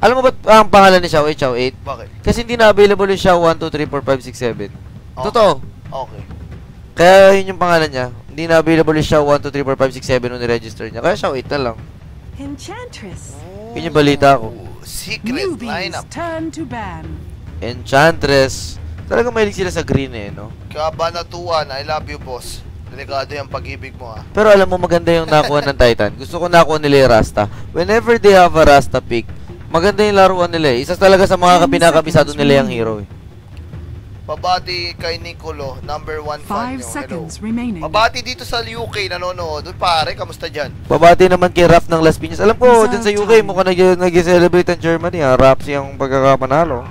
Alam mo ba ang pangalan ni Xiao 8, Xiao 8? Bakit? Kasi hindi na available yung Xiao 1, 2, 3, 4, 5, 6, 7. Okay. Totoo. Okay. Kaya yun yung pangalan niya. Hindi na available yung Xiao 1, 2, 3, 4, 5, 6, 7 nung niregister niya. Kaya Xiao 8 na lang. Enchantress. Yun yung balita ko. Secret Newbies lineup. turn to ban. Enchantress. Talagang mahilig sila sa green eh, no? Kabanatuan, I love you, boss. Delikado yung pag-ibig mo, ah. Pero alam mo maganda yung nakuha ng Titan. Gusto ko nakuha nila yung Rasta. Whenever they have a Rasta pick, maganda yung laruan nila eh. Isa talaga sa mga pinakabisado nila yung hero eh. Pabati kay Nicolo, number one fan Five nyo. Hello. seconds remaining. Pabati dito sa UK, nanonood. Uy, pare, kamusta dyan? Babati naman kay Raf ng Las Piñas. Alam ko, dyan sa UK, mukhang nag- nag-celebrate ang Germany ha. Rap siyang pagkakapanalo.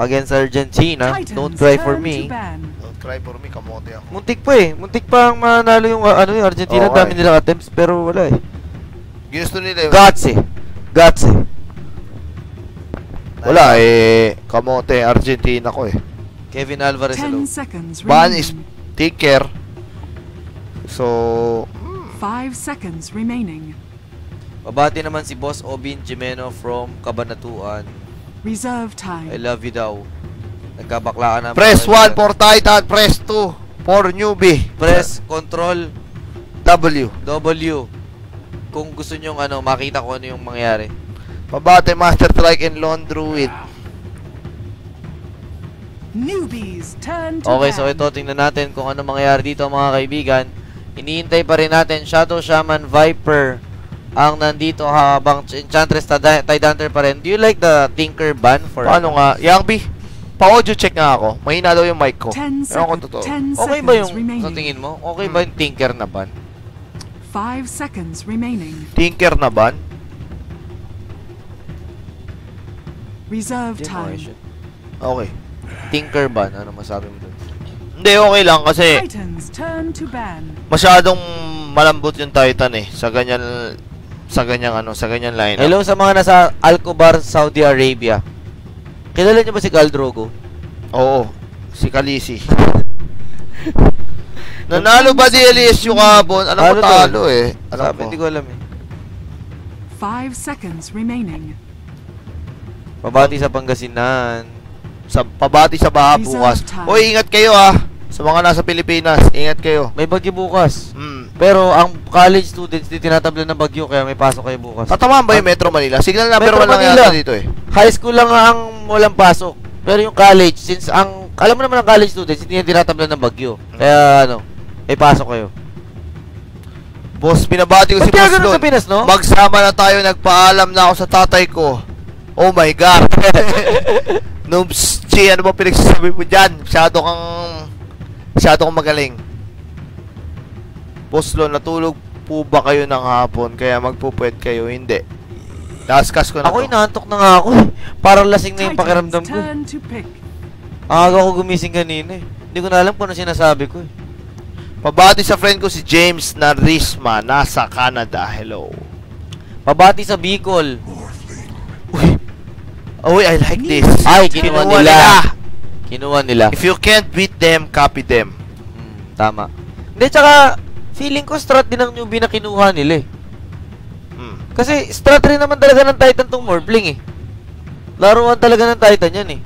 Against Argentina. Titans Don't cry for me. Don't cry for me, kamote ako. Muntik pa eh. Muntik pa ang manalo yung uh, ano yung Argentina. Oo, Dami eh. nilang attempts pero wala eh. Ginusto nila yung... Guts eh. Guts eh. Wala eh, kamote, Argentina ko eh. Kevin Alvarez hello. Ten seconds Ban is remaining. take care. So, Five seconds remaining. Babati naman si Boss Obin Jimeno from Cabanatuan. Reserve I time. love you daw. Nagkabaklaan na. press 1 for Titan, press 2 for newbie. Press Control W. W. Kung gusto nyong ano, makita ko ano yung mangyayari. Pabate, Master Trike, and Lone Druid. Newbies turn to Okay, so ito, tingnan natin kung ano mangyayari dito mga kaibigan. Iniintay pa rin natin Shadow Shaman Viper ang nandito habang Ch- Enchantress Tidehunter pa rin. Do you like the Tinker ban for Paano nga? Yang B, pa-audio check nga ako. Mahina daw yung mic ko. Ewan ko seconds. totoo. Okay ba yung sa tingin mo? Okay ba yung Tinker na ban? Five seconds remaining. Tinker na ban? Reserve time. Okay. Tinker ban, ano masabi mo doon? Hindi, okay lang kasi Titans turn to ban. masyadong malambot yung Titan eh. Sa ganyan, sa ganyang ano, sa ganyan lineup. Hello sa mga nasa Alcobar, Saudi Arabia. Kilala niyo ba si Khal Drogo? Oo. Si Kalisi. Nanalo ba di LSU kahapon? Alam ko Talo to. talo eh. Alam ko. hindi ko alam eh. Five seconds remaining. Pabati sa Pangasinan. Sa, pabati sa baha bukas. Hoy, ingat kayo ah. Sa mga nasa Pilipinas, ingat kayo. May bagyo bukas. Hmm. Pero ang college students di tinatablan ng bagyo kaya may pasok kayo bukas. Tatamaan ba yung Metro Manila? Signal 1 lang Manila. yata dito eh. High school lang ang walang pasok. Pero yung college, since ang, alam mo naman ang college students, hindi yan tinatablan ng bagyo. Kaya ano, may pasok kayo. Boss, binabati ko Ba't si Boss ganun sa. Pinas, no? Magsama na tayo, nagpaalam na ako sa tatay ko. Oh my God. Noobs, Chi, ano ba pinagsasabi mo dyan? Masyado kang, masyado kang magaling. Boss Lon, natulog po ba kayo ng hapon? Kaya magpupwet kayo? Hindi. Daskas ko na Ako to. inaantok na nga ako eh. Parang lasing na yung pakiramdam ko. eh. turn to pick. Ang aga ko gumising kanina eh. Hindi ko na alam kung ano sinasabi ko eh. Pabati sa friend ko si James Narisma, nasa Canada. Hello. Pabati sa Bicol. Uy. Uy, I like this. Ay, kinuha nila. Kinuha nila. If you can't beat them, copy them. Hmm, tama. Hindi, tsaka, feeling ko strat din ang newbie na kinuha nila eh. Hmm. Kasi strat rin naman talaga ng Titan tong Morbling eh. Laruan talaga ng Titan yan eh.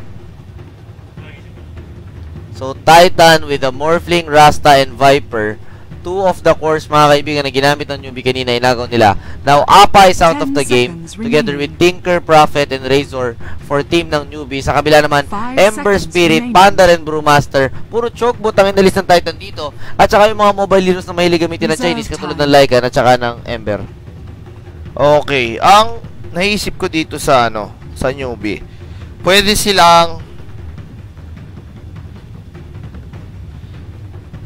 So, Titan with a Morphling, Rasta, and Viper. Two of the cores, mga kaibigan, na ginamit ng newbie kanina, inagaw nila. Now, Appa is out of the game. Together with Tinker, Prophet, and Razor for team ng newbie. Sa kabila naman, Ember Spirit. Panda, and Brewmaster. Puro chokebot ang inalis ng Titan dito. At saka yung mga mobile heroes na mahilig gamitin ng Chinese katulad ng Lycan at saka ng Ember. Okay, ang naisip ko dito sa ano, sa newbie. Pwede silang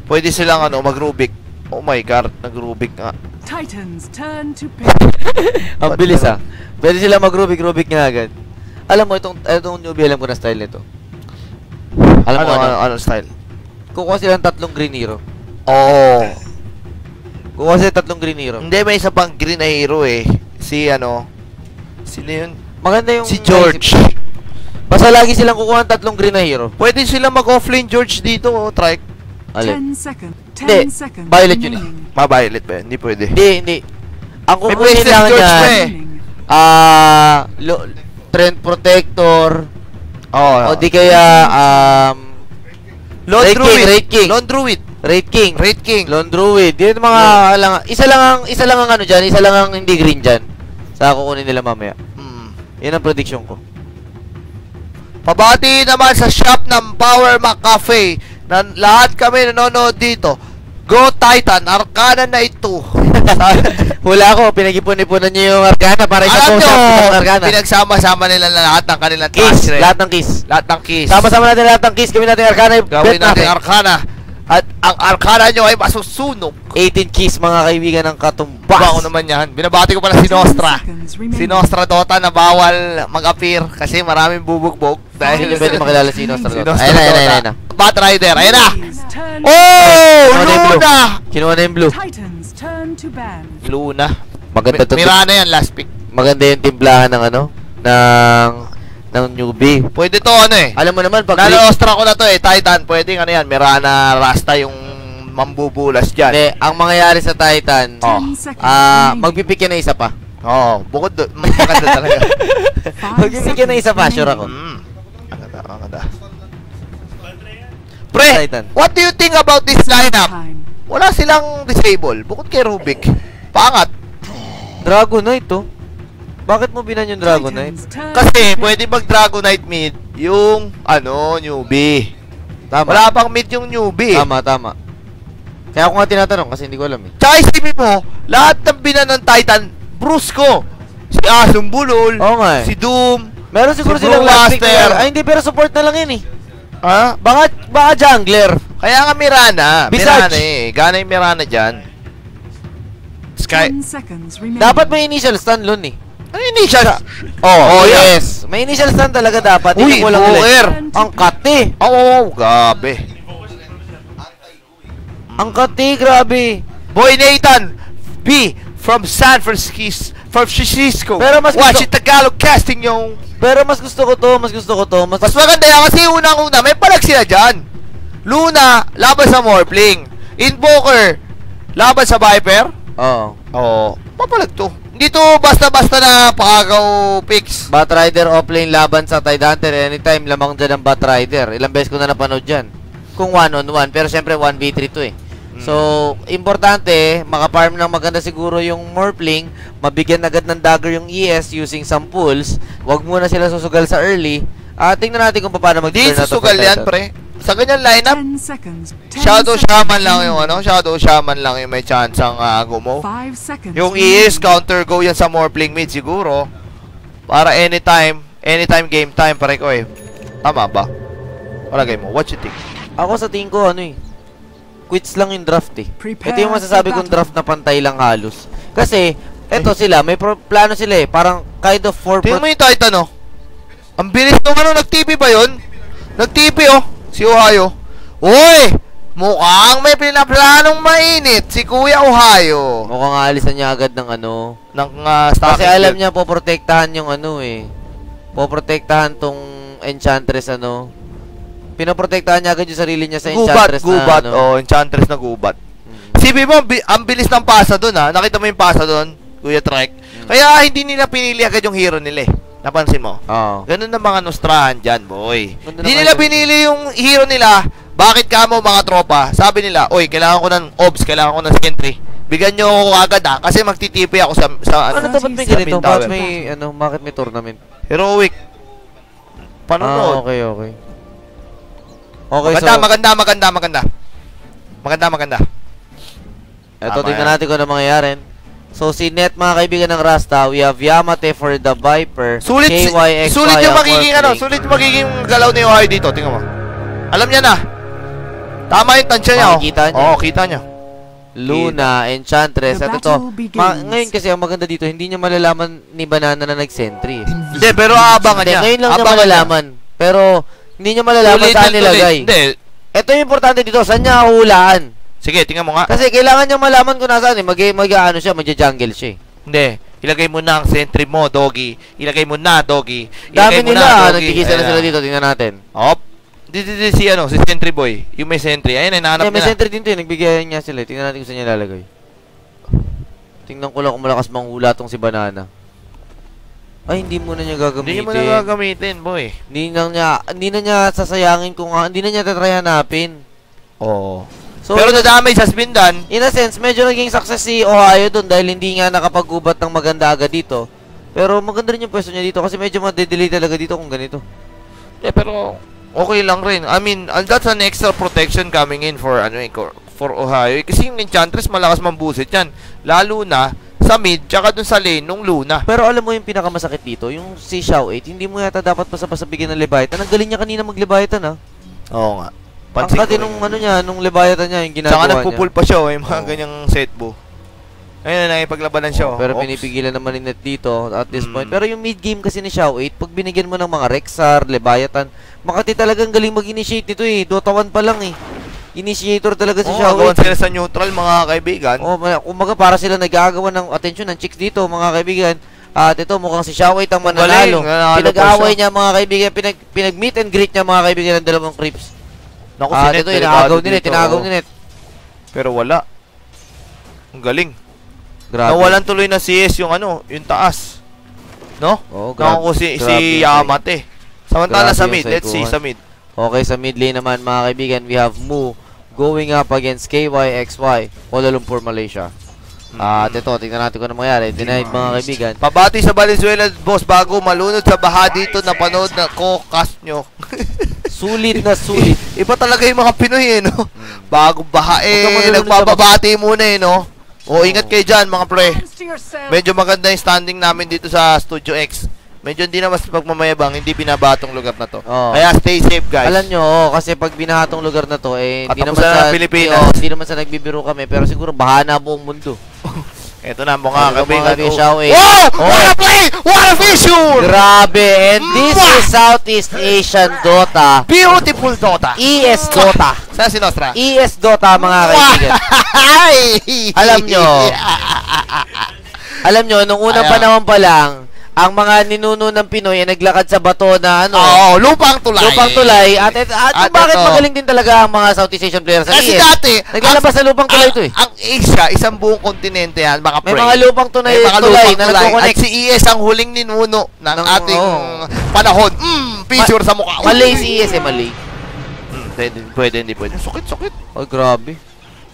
Pwede silang ano, mag-Rubik. Oh my god, nag-Rubik nga. Titans turn to pick. Ang bilis ah. Pwede sila mag-Rubik-Rubik nga agad. Alam mo, itong, itong newbie, alam ko na style nito. Alam ano, mo ano? ano, ano style? Kukuha sila ng tatlong green hero. Oo. Kukuha sila ng tatlong green hero. Hindi, may isa pang green na hero eh. Si ano, sino yun? Maganda yung... Si George. Basta lagi silang kukuha ng tatlong green na hero. Pwede sila mag-offlane George dito, oh, trike. Alin? Ten seconds. Hindi, Ten seconds. violet yun eh. remaining. Ma-violet ba yun? Hindi pwede. Hindi, hindi. Ang George niyan, pa eh. Ah, lo- Trend Protector, Oh, o di kaya, um, Lone Raid King, Druid. Raid King. Lone Druid. Raid King, Raid King. Lone Druid. Yun mga, lang, isa lang ang, isa lang ang ano dyan, isa lang ang hindi green dyan. Sa kukunin nila mamaya. Hmm. Yun ang prediction ko. Pabati naman sa shop ng Power Mac Cafe na lahat kami nanonood dito. Go Titan, Arcana na ito. Hula ko, pinag-ipon-ipunan niyo yung Arcana para ipag-usap nyo, ng Arcana. pinagsama-sama nila lahat ng kanilang Kiss, red. lahat ng kiss. Lahat ng kiss. Sama-sama natin lahat ng kiss, gawin natin Arcana, Gawin natin. Arcana. At ang Arcana nyo ay masusunog. 18 kiss mga kaibigan ng katumbas. Ba ako naman yan. Binabati ko pala si 10 Nostra. Si. Nostra Dota na bawal mag-appear kasi maraming bubugbog. Dahil hindi pwede makilala si Nostra si Dota. Ayun na, ayun na, ayun na. Bat Rider, ayun na! Oh! Luna! Kinuha na yung blue. Luna. Maganda to. Mi- Mirana yan, last pick. Maganda yung timplahan ng ano, ng ng newbie. Pwede to ano eh. Alam mo naman, pag Nalo-ostra ko na to eh, Titan. Pwede ano yan, Mirana Rasta yung mambubulas dyan. Hindi, ang mangyayari sa Titan, Oh. 10 seconds ah, remaining. magpipick ka na isa pa. Oo, oh, bukod doon, maganda talaga. Ka na isa pa, sure ako. mm. Ang ganda, ang ganda. Pre, Titan. what do you think about this lineup? Wala silang disable, bukod kay Rubik. Pangat. Dragonite to. Bakit mo binan yung Dragonite? Kasi pwede mag Dragonite mid yung ano, newbie. Tama. Wala pang mid yung newbie. Tama, tama. Kaya ako nga tinatanong kasi hindi ko alam eh. Tsaka isipin mo, lahat ng binan ng Titan, Brusco. Si Asong Bulol, nga eh. si Doom, Meron siguro Si silang last na- Ay, hindi, pero support na lang yun eh. Ha? Baka, baka jungler. Kaya nga Mirana. Visage. Mirana eh. Gana yung Mirana dyan. Sky. 10 seconds remaining. Dapat may initial stun lun eh. Ano eh siya? Oh, Oh, yeah. yes. May initial stun talaga dapat. Uy, Tingnan mo lang ulit. Boker. Ang kati. Oo, oh, oh, gabi. Ang kati, grabe. Boy Nathan, B from San Francisco, from Francisco. Pero mas Watch gusto- it Tagalog casting yung... Pero mas gusto ko to, mas gusto ko to. Mas, Mas maganda yan kasi unang-una, may palag sila dyan. Luna, laban sa Morphling. Invoker, laban sa Viper. Oo. Oo. Papalag to. Hindi to basta-basta na pakagaw picks. Bat Rider offlane laban sa Tide Hunter. Anytime lamang dyan ang Bat Rider. Ilang beses ko na napanood dyan. Kung one on one. Pero syempre 1v3 to eh. So, importante, makaparm ng maganda siguro yung Morphling, mabigyan agad ng dagger yung ES using some pulls, wag muna sila susugal sa early, at tingnan natin kung paano Di mag-turn na to susugal yan, pre. Sa ganyan lineup, 10 seconds. 10 Shadow seconds Shaman lang yung ano, Shadow Shaman lang yung may chance ang uh, gumo. 5 seconds. Yung. ES counter go yan sa Morphling mid siguro. Para anytime, anytime game time pare ko eh. Tama ba? Palagay mo, what you think? Ako sa tingin ko, ano eh, quits lang yung draft eh. Prepare Ito yung masasabi kong draft na pantay lang halos. Kasi, eto sila, may pro- plano sila eh, parang kind of for... Tingnan mo yung Titan oh. Ang bilis nung ano, nag-TP ba yun? Nag-TP oh, si Ohio. Uy! Mukhang may pinaplanong mainit si Kuya Ohio. Mukhang aalisan niya agad ng ano, Ng uh, Kasi alam niya poprotektahan yung ano eh. Poprotektahan tong Enchantress ano. Pinoprotektahan niya agad yung sarili niya sa Gubat, Enchantress gubat. na ano. Oh, Enchantress na gubat. Mm. Sibi mo, bi- ang bilis ng pasa doon ha. Nakita mo yung pasa doon, Kuya Trek. Kaya hindi nila pinili agad yung hero nila eh. Napansin mo? Oo. Ganun ang mga nostrahan dyan, boy. Hindi nila item. pinili yung hero nila. Bakit ka mo mga tropa? Sabi nila, oy, kailangan ko ng obs, kailangan ko ng sentry. Bigyan nyo ako agad ha, kasi magtitipi ako sa, sa Ano dapat may sa ganito? main Bakit tower. may ano, bakit may tournament? Heroic. Ah, Panonood. okay, okay. Okay, maganda, so maganda, maganda, maganda. Maganda, maganda. eto Tama tingnan yan. natin kung ano mangyayari. So si Net mga kaibigan ng Rasta, we have Yamate for the Viper, Sulit, KYXY sulit yung magiging ano, sulit yung magiging galaw ni Ohio dito, tingnan mo. Alam niya na. Tama yung tansya niya. oh. Makikita niya. Oo, kita niya. Luna, Enchantress, at ito. Ma- ngayon kasi ang maganda dito, hindi niya malalaman ni Banana na nag-sentry. Hindi, pero aabangan Hindi, niya. ngayon lang niya Abangan malalaman. Pero hindi niya malalaman Tulit saan nilagay. Hindi. Ito yung importante dito, saan niya hulaan. Sige, tingnan mo nga. Kasi kailangan niya malaman kung nasaan eh. Mag, mag ano siya, magja-jungle siya eh. Hindi. Ilagay mo na ang sentry mo, doggy. Ilagay mo na, doggy. Dami Ilagay mo nila, na, ah, doggy. nagkikisa na sila dito, tingnan natin. Hop. Di, di, di, si ano, si sentry boy. Yung may sentry. Ayun, ay, nahanap Hindi, may niya. sentry din to eh, nagbigay niya sila eh. Tingnan natin kung saan niya lalagay. Tingnan ko lang kung malakas manghula tong si Banana. Ay, hindi mo na niya Hindi gagamitin. mo na gagamitin, boy. Hindi na niya, hindi na niya sasayangin kung ah, hindi na niya tatry hanapin. Oo. So, Pero in, a, na-damage has been done. in a sense, medyo naging success si Ohio doon dahil hindi nga nakapag-ubat ng maganda agad dito. Pero maganda rin yung pwesto niya dito kasi medyo madedelay talaga dito kung ganito. Eh, pero okay lang rin. I mean, uh, that's an extra protection coming in for ano eh, for- for Ohio. Eh, Kasi yung Enchantress malakas mambusit yan. Lalo na sa mid, tsaka dun sa lane nung Luna. Pero alam mo yung pinakamasakit dito, yung si Xiao 8, hindi mo yata dapat basta-basta bigyan ng Leviathan. Ang galing niya kanina mag-Leviathan ah. Oo nga. Ang Pansin kati ko nung ano niya, nung Leviathan niya, yung ginagawa Tsaka niya. nagpupul pa siya, oh, yung mga Oo. ganyang setbo. Ayun na, nakipaglabanan siya. oh. Pero Oops. pinipigilan naman ni Net dito at this Mm. point. Pero yung mid-game kasi ni Xiao 8, pag binigyan mo ng mga Rexar, Leviathan, Makati talagang galing mag-initiate nito eh. Dota 1 pa lang eh. Initiator talaga si Oo, Xiao 8. sila sa neutral, mga kaibigan. Oh, ma- kumbaga para sila nagagawa ng attention ng chicks dito, mga kaibigan. At ito, mukhang si 8 ang mananalo. Pinag-away niya mga kaibigan, pinag, pinag-meet and greet niya mga kaibigan ng dalawang creeps. Naku, At si ito, inaagaw ni Net, dito, inaagaw oh. ni Net. Pero wala. Ang galing. Grabe. Nawalan tuloy na CS yung ano, yung taas. No? Oh, grabe. Naku si, si Yamate. Samantala sa mid, let's see sa mid. Okay, sa mid lane naman mga kaibigan, we have Mu going up against KYXY, Kuala Lumpur, Malaysia. At ito, tingnan natin kung ano mangyari. Denied mga kaibigan. Pabati sa Valenzuela, boss, bago malunod sa baha dito, napanood na ko, cast nyo. Sulit na sulit. Iba talaga yung mga Pinoy eh, no? Bago baha eh, nagbababati muna eh, no? O, ingat kayo dyan, mga pre. Medyo maganda yung standing namin dito sa Studio X. Medyo hindi na mas pagmamayabang, hindi binabatong lugar na to. Oo. Kaya stay safe, guys. Alam nyo, oh, kasi pag binahatong lugar na to, eh, hindi naman sa... ng Pilipinas. oh, hindi naman sa nagbibiro kami, pero siguro baha na buong mundo. Ito na, mga Ano ba, mga Oh. Xiao eh. Wow! Oh. What a play! What a vision! Grabe! And this Mwah! is Southeast Asian Dota. Beautiful Dota. ES Dota. Saan si Nostra? ES Dota, mga kaibigan. Alam nyo. Alam nyo, nung unang Ayaw. panahon pa lang, ang mga ninuno ng Pinoy ay naglakad sa bato na ano, Oo, lupang tulay. lupang tulay. At, at, at, At bakit ito. magaling din talaga ang mga Southeast Asian players sa Kasi ES? dati, Naglalabas sa lupang tulay ito eh. Ang Asia, isang buong kontinente yan, mga May pre. mga lupang tunay, May mga tulay lupang na tulay. At si ES ang huling ninuno ng Ng- ating oo. panahon. Mm, picture sa mukha. Malay si ES eh, malay. Mm, pwede, pwede, hindi pwede. Sakit, sakit. Ay, grabe.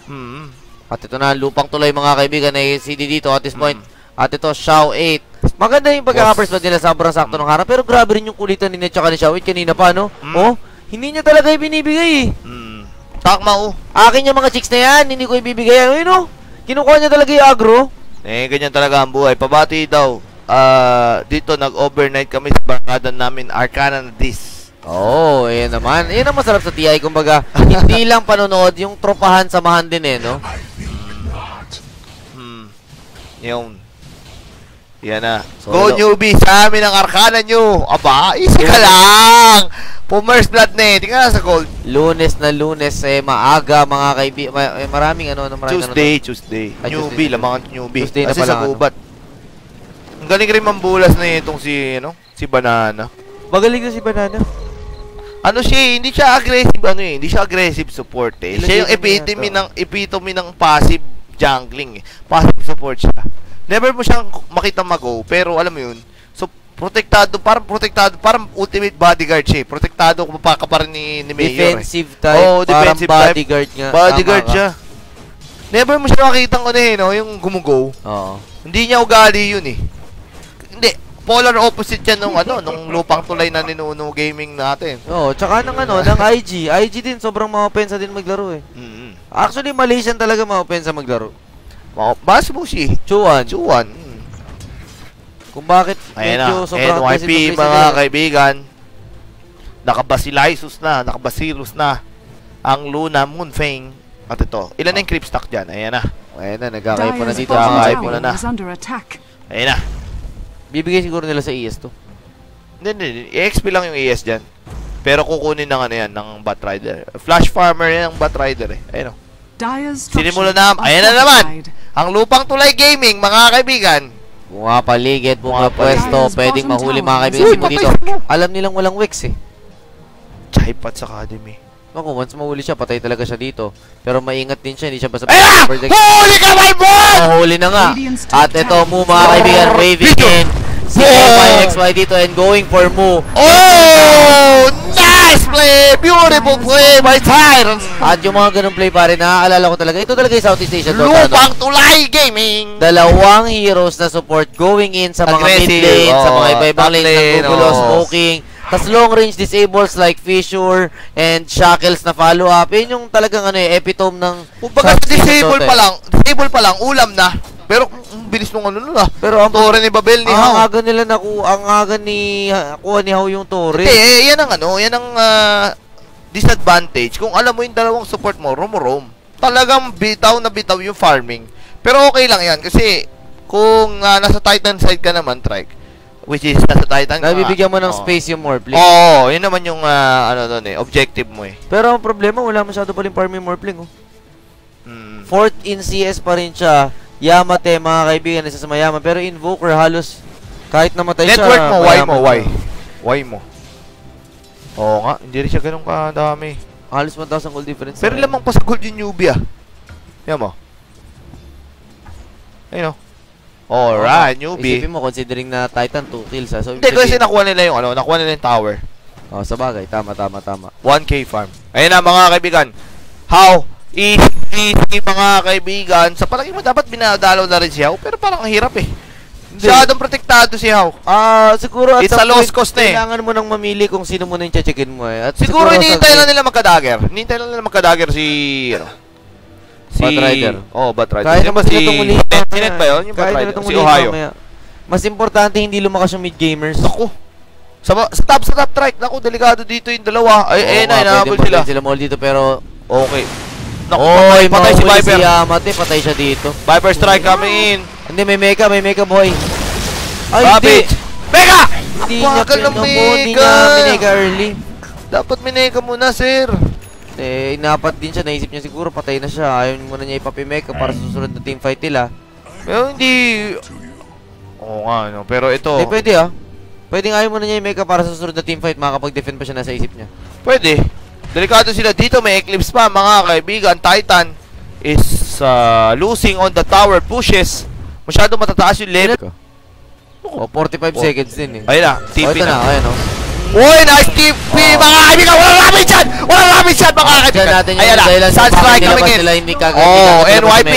Mm. At ito na, lupang tulay mga kaibigan ay CD dito at this point. Mm. At ito, Xiao 8. Maganda yung pagkaka-first blood nila, sobrang sakto ng harap. Pero grabe rin yung kulitan ni Net tsaka ni Xiao 8 kanina pa, no? Mm. Oh, hindi niya talaga ibinibigay eh. Mm. Takma oh. Akin yung mga chicks na yan, hindi ko ibibigay yan. Ayun oh, kinukuha niya talaga yung agro. Eh, ganyan talaga ang buhay. Pabati daw. Ah, dito nag-overnight kami sa barkada namin, Arcana na this. Oo, oh, ayan naman. Ayan ang masarap sa TI. Kumbaga, hindi lang panonood, yung tropahan, samahan din eh, no? Hmm. Yung. Yan na. So, Go hello. newbie sa amin ang Arcana nyo. Aba, easy ka lang. Pummers blood na eh. Tingnan na sa gold. Lunes na lunes, eh, maaga, mga kaibigan. Ma- eh, maraming ano, ano, maraming Tuesday, Tuesday. Ay, newbie, Tuesday. lamang newbie. Tuesday na Kasi pala, sa ano. gubat. Ang galing rin mambulas na itong si, ano, si Banana. ano. Magaling na si Banana. Ano siya eh, hindi siya aggressive ano eh, hindi siya aggressive support eh. Siya yung epitome ng epitome ng passive jungling eh. Passive support siya. Never mo siyang makita mag-go, pero alam mo yun. So protektado, parang protektado, parang ultimate bodyguard siya. eh. Protektado kung pa rin ni, ni Mayor. Eh. Defensive type, Oo, parang defensive type. bodyguard nga. Bodyguard siya. Never mo siya makita ano eh, no, yung gumugo. Oo. Hindi niya ugali yun eh. Hindi, polar opposite yan nung ano, nung lupang tulay na ninuno gaming natin. Oo, tsaka ng ano, ng IG. IG din, sobrang ma-opensa din maglaro eh. Mm-hmm. Actually, Malaysian talaga ma-opensa maglaro. Bas mo si Chuan. Chuan. Kung bakit Ayan medyo na. sobrang aggressive NYP, ng mga kaibigan. Nakabasilysus na, nakabasilus na ang Luna Moonfang. At ito, ilan na yung creep stock dyan? Ayan na. Ayan na, nagkakaip po na Dyer's dito. Ah, bottom mo na na. is under attack. Ayan na. Bibigay siguro nila sa ES to. Hindi, hindi, hindi. I-XP lang yung ES dyan. Pero kukunin ng ano yan, ng Batrider. Flash Farmer yan ang Batrider eh. Ayan o. Dyer's Sinimula structures na- ayan na naman. Ang Lupang Tulay Gaming, mga kaibigan. Bunga paligid, Bunga pwesto, pwedeng mahuli mga kaibigan. Mo dito, alam nilang walang wicks eh. Chipats Academy. Ako, once mahuli siya, patay talaga siya dito. Pero maingat din siya, hindi siya basta Ayan! Huli ka, my boy! Mahuli na nga. At ito mo mga kaibigan, waving in Si Oh! XY dito and going for Mu. Oh! Nice play! Beautiful play by Tyrant! At yung mga ganung play pare, naaalala ko talaga. Ito talaga yung Southeast Asia Dota. no? Lupang Tulay Gaming! Dalawang heroes na support going in sa mga mid lane, sa mga iba-ibang lane, nanggugulo, oo. smoking. Tapos long range disables like Fissure and Shackles na follow up. Yun yung talagang ano eh, epitome ng Kumbaga disable pa lang, disable pa lang, ulam na. Pero ang bilis nung ano nun ah. Pero ang Tore ni Babel ni ang Hao. aga nila naku, ang aga ni kuha ni Hao yung Torre. Hindi, eh, yan ang ano, yan ang ah, disadvantage. Kung alam mo yung dalawang support mo, rom-rom. Talagang bitaw na bitaw yung farming. Pero okay lang yan kasi kung ah, nasa Titan side ka naman, Trike, which is nasa Titan ka. Nabibigyan mo ng Oo. space yung Morphling. Oo, yun naman yung ah, ano doon eh, objective mo eh. Pero ang problema, wala masyado pa rin farming Morphling. Oh. Mm. Fourth in CS pa rin siya. Yamate, mga kaibigan, isa sa mayaman. Pero Invoker, halos kahit namatay siya. Network mo, why mo, why? Why mo? Oo nga, hindi rin siya ganun kadami. Halos 1,000 gold difference. Pero lamang pa sa gold yung newbie ah. Yan mo. Ayun oh. Alright, newbie. Isipin mo, considering na Titan 2 kills. Ha? So, Hindi, kasi nakuha nila yung ano, nakuha nila yung tower. Oh, sa bagay. Tama, tama, tama. 1k farm. Ayun na mga kaibigan. How? Easy, mga kaibigan. Sa palagi mo dapat binadalaw na rin si How, pero parang ang hirap eh. Masyadong protektado si How. Ah, siguro at It's a lost na eh. Kailangan mo nang mamili kung sino muna yung checkin mo eh. At Siguro sa- hinihintay lang nila magka-dagger. Hinihintay lang nila magka-dagger si ano. Si Batrider. Oh, Batrider. Kaya naman sila si tumuloy. Tenet ba 'yon? Yung Kaya nila Batrider. Si Ohio. Mas importante hindi lumakas yung mid gamers. Naku. Sa, sa top sa top trike, naku, delikado dito yung dalawa. Ay, Oo ayun na, inahabol pwede sila. rin sila mall dito pero Okay. Naku, Oy, patay, patay si Viper. Si Yamate, patay siya dito. Viper strike coming in. Hindi, may mecha, may mecha boy. Ay, Savage. Mega! hindi. Hindi niya ng hindi mega. niya minega early. Dapat mineka muna, sir. Eh, inapat din siya, naisip niya siguro patay na siya. Ayaw muna niya ipapimeka para sa susunod na teamfight nila. Pero hindi... Oo nga, no. Pero ito, Eh, pwede ah. Pwedeng ayaw muna niya i-mecha para sa susunod na teamfight, makakapag-defend pa siya nasa isip niya. pwede. Delikado sila dito. May eclipse pa, mga kaibigan. Titan is uh, losing on the tower pushes. Masyado matataas yung level. Oh, 45 seconds din eh. Ayun na, Oh, TP ito na, na. ayan oh. Uy, nice TP, Oh. mga kaibigan! Walang ramen dyan! Walang ramen dyan, mga kaibigan! Ayan na, Sunstrike coming in. nila hindi kagad. Oh, NYP!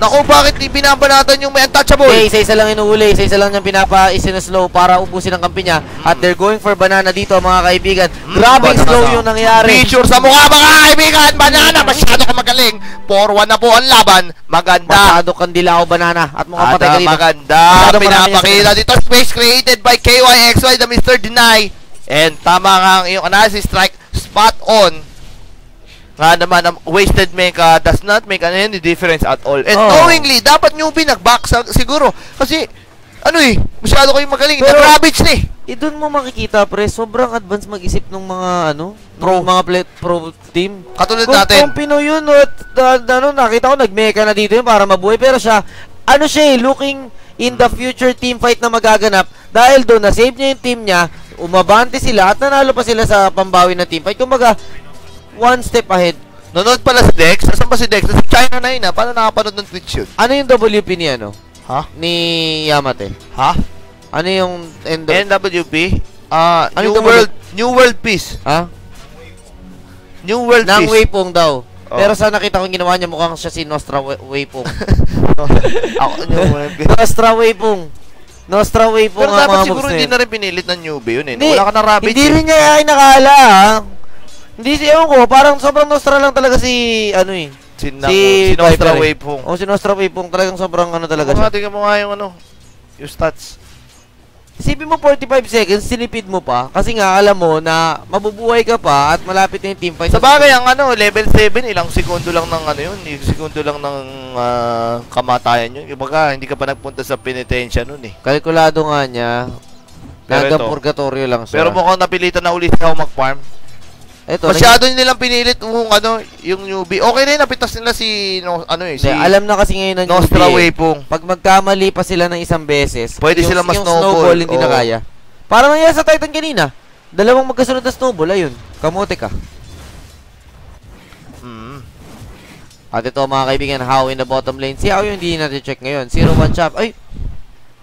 Naku, bakit binabanatan yung may untouchable? Okay, isa-isa lang inuuli, isa-isa lang niyang pinapa slow para ubusin ang kampi niya. At they're going for banana dito mga kaibigan. Banana. slow yung nangyari. Picture sa mukha mga kaibigan! Banana! Masyado ka magaling! 4-1 na po ang laban. Maganda! Masyado kandila o banana at mukhang At patay ka ah, dito. maganda! Pinapakita dito space created by KYXY, the Mr. Deny. And tama nga ang iyong analysis strike. Spot on. Nga naman, ang wasted mecha does not make any difference at all. And Oh. knowingly, dapat newbie nag-back sa, siguro. Kasi, ano eh, masyado kayong magaling. Pero- Nag-ravage na eh. Eh, doon mo makikita, pre, sobrang advance mag-isip ng mga, ano, Pro. pro. mga play, pro team. Katulad Kung, natin. kung Pinoy yun, no, at, uh, ano, nakita ko, nag-mecha na dito yun para mabuhay. Pero siya, ano siya eh, looking in the future team fight na magaganap. Dahil doon, na-save niya yung team niya, umabante sila, at nanalo pa sila sa pambawi na team fight. Kumbaga, one step ahead. Nanonood pala si Dex. Saan ba si Dex? Sa China na yun ah. Paano nakapanood ng Twitch yun? Ano yung WP ni, ano, Ha? ni Yamate? Ha? Ano yung end NWP? Ah, Ano New World, New World Peace. Ha? New World Nang Peace. Waypong daw. Oh. Pero sa nakita kong ginawa niya, mukhang siya si Nostra Wa- Waypong. Ako, New World Peace. Nostra Waypong. Nostra Waypong Pero ang dapat siguro hindi na rin pinilit ng newbie yun eh. Hindi, Wala ka na rabbit Hindi rin niya ay nakala, ha? Hindi si ewan ko, parang sobrang Nostra lang talaga si, ano eh. Si, si si Nostra eh. Waypong. Oh, si Nostra Waypong, talagang sobrang ano talaga siya. tingnan mo nga yung ano, yung stats. Isipin mo 45 seconds, sinipid mo pa. Kasi nga, alam mo na mabubuhay ka pa at malapit na yung team fight. Sa bagay, ang ano, level 7, ilang segundo lang ng ano yun, ilang segundo lang ng ah, kamatayan yun. Kumbaga, hindi ka pa nagpunta sa penitensya nun eh. Kalkulado nga niya. Ito. purgatorio lang siya. Pero mukhang napilitan na ulit siya mag-farm. Ito, Masyado nilang pinilit yung ano, yung newbie. Okay rin, napitas nila si, no, ano eh, si Hindi, alam na kasi ngayon ng Nostra newbie, eh. Waypong. Pag magkamali pa sila ng isang beses, Pwede yung, sila mas yung snowball, hindi na oo. kaya. Parang nangyari sa Titan kanina. Dalawang magkasunod na snowball, ayun. Kamote ka. Mm. At ito mga kaibigan, how in the bottom lane. Si yung hindi natin check ngayon. 0-1 chop. Ay!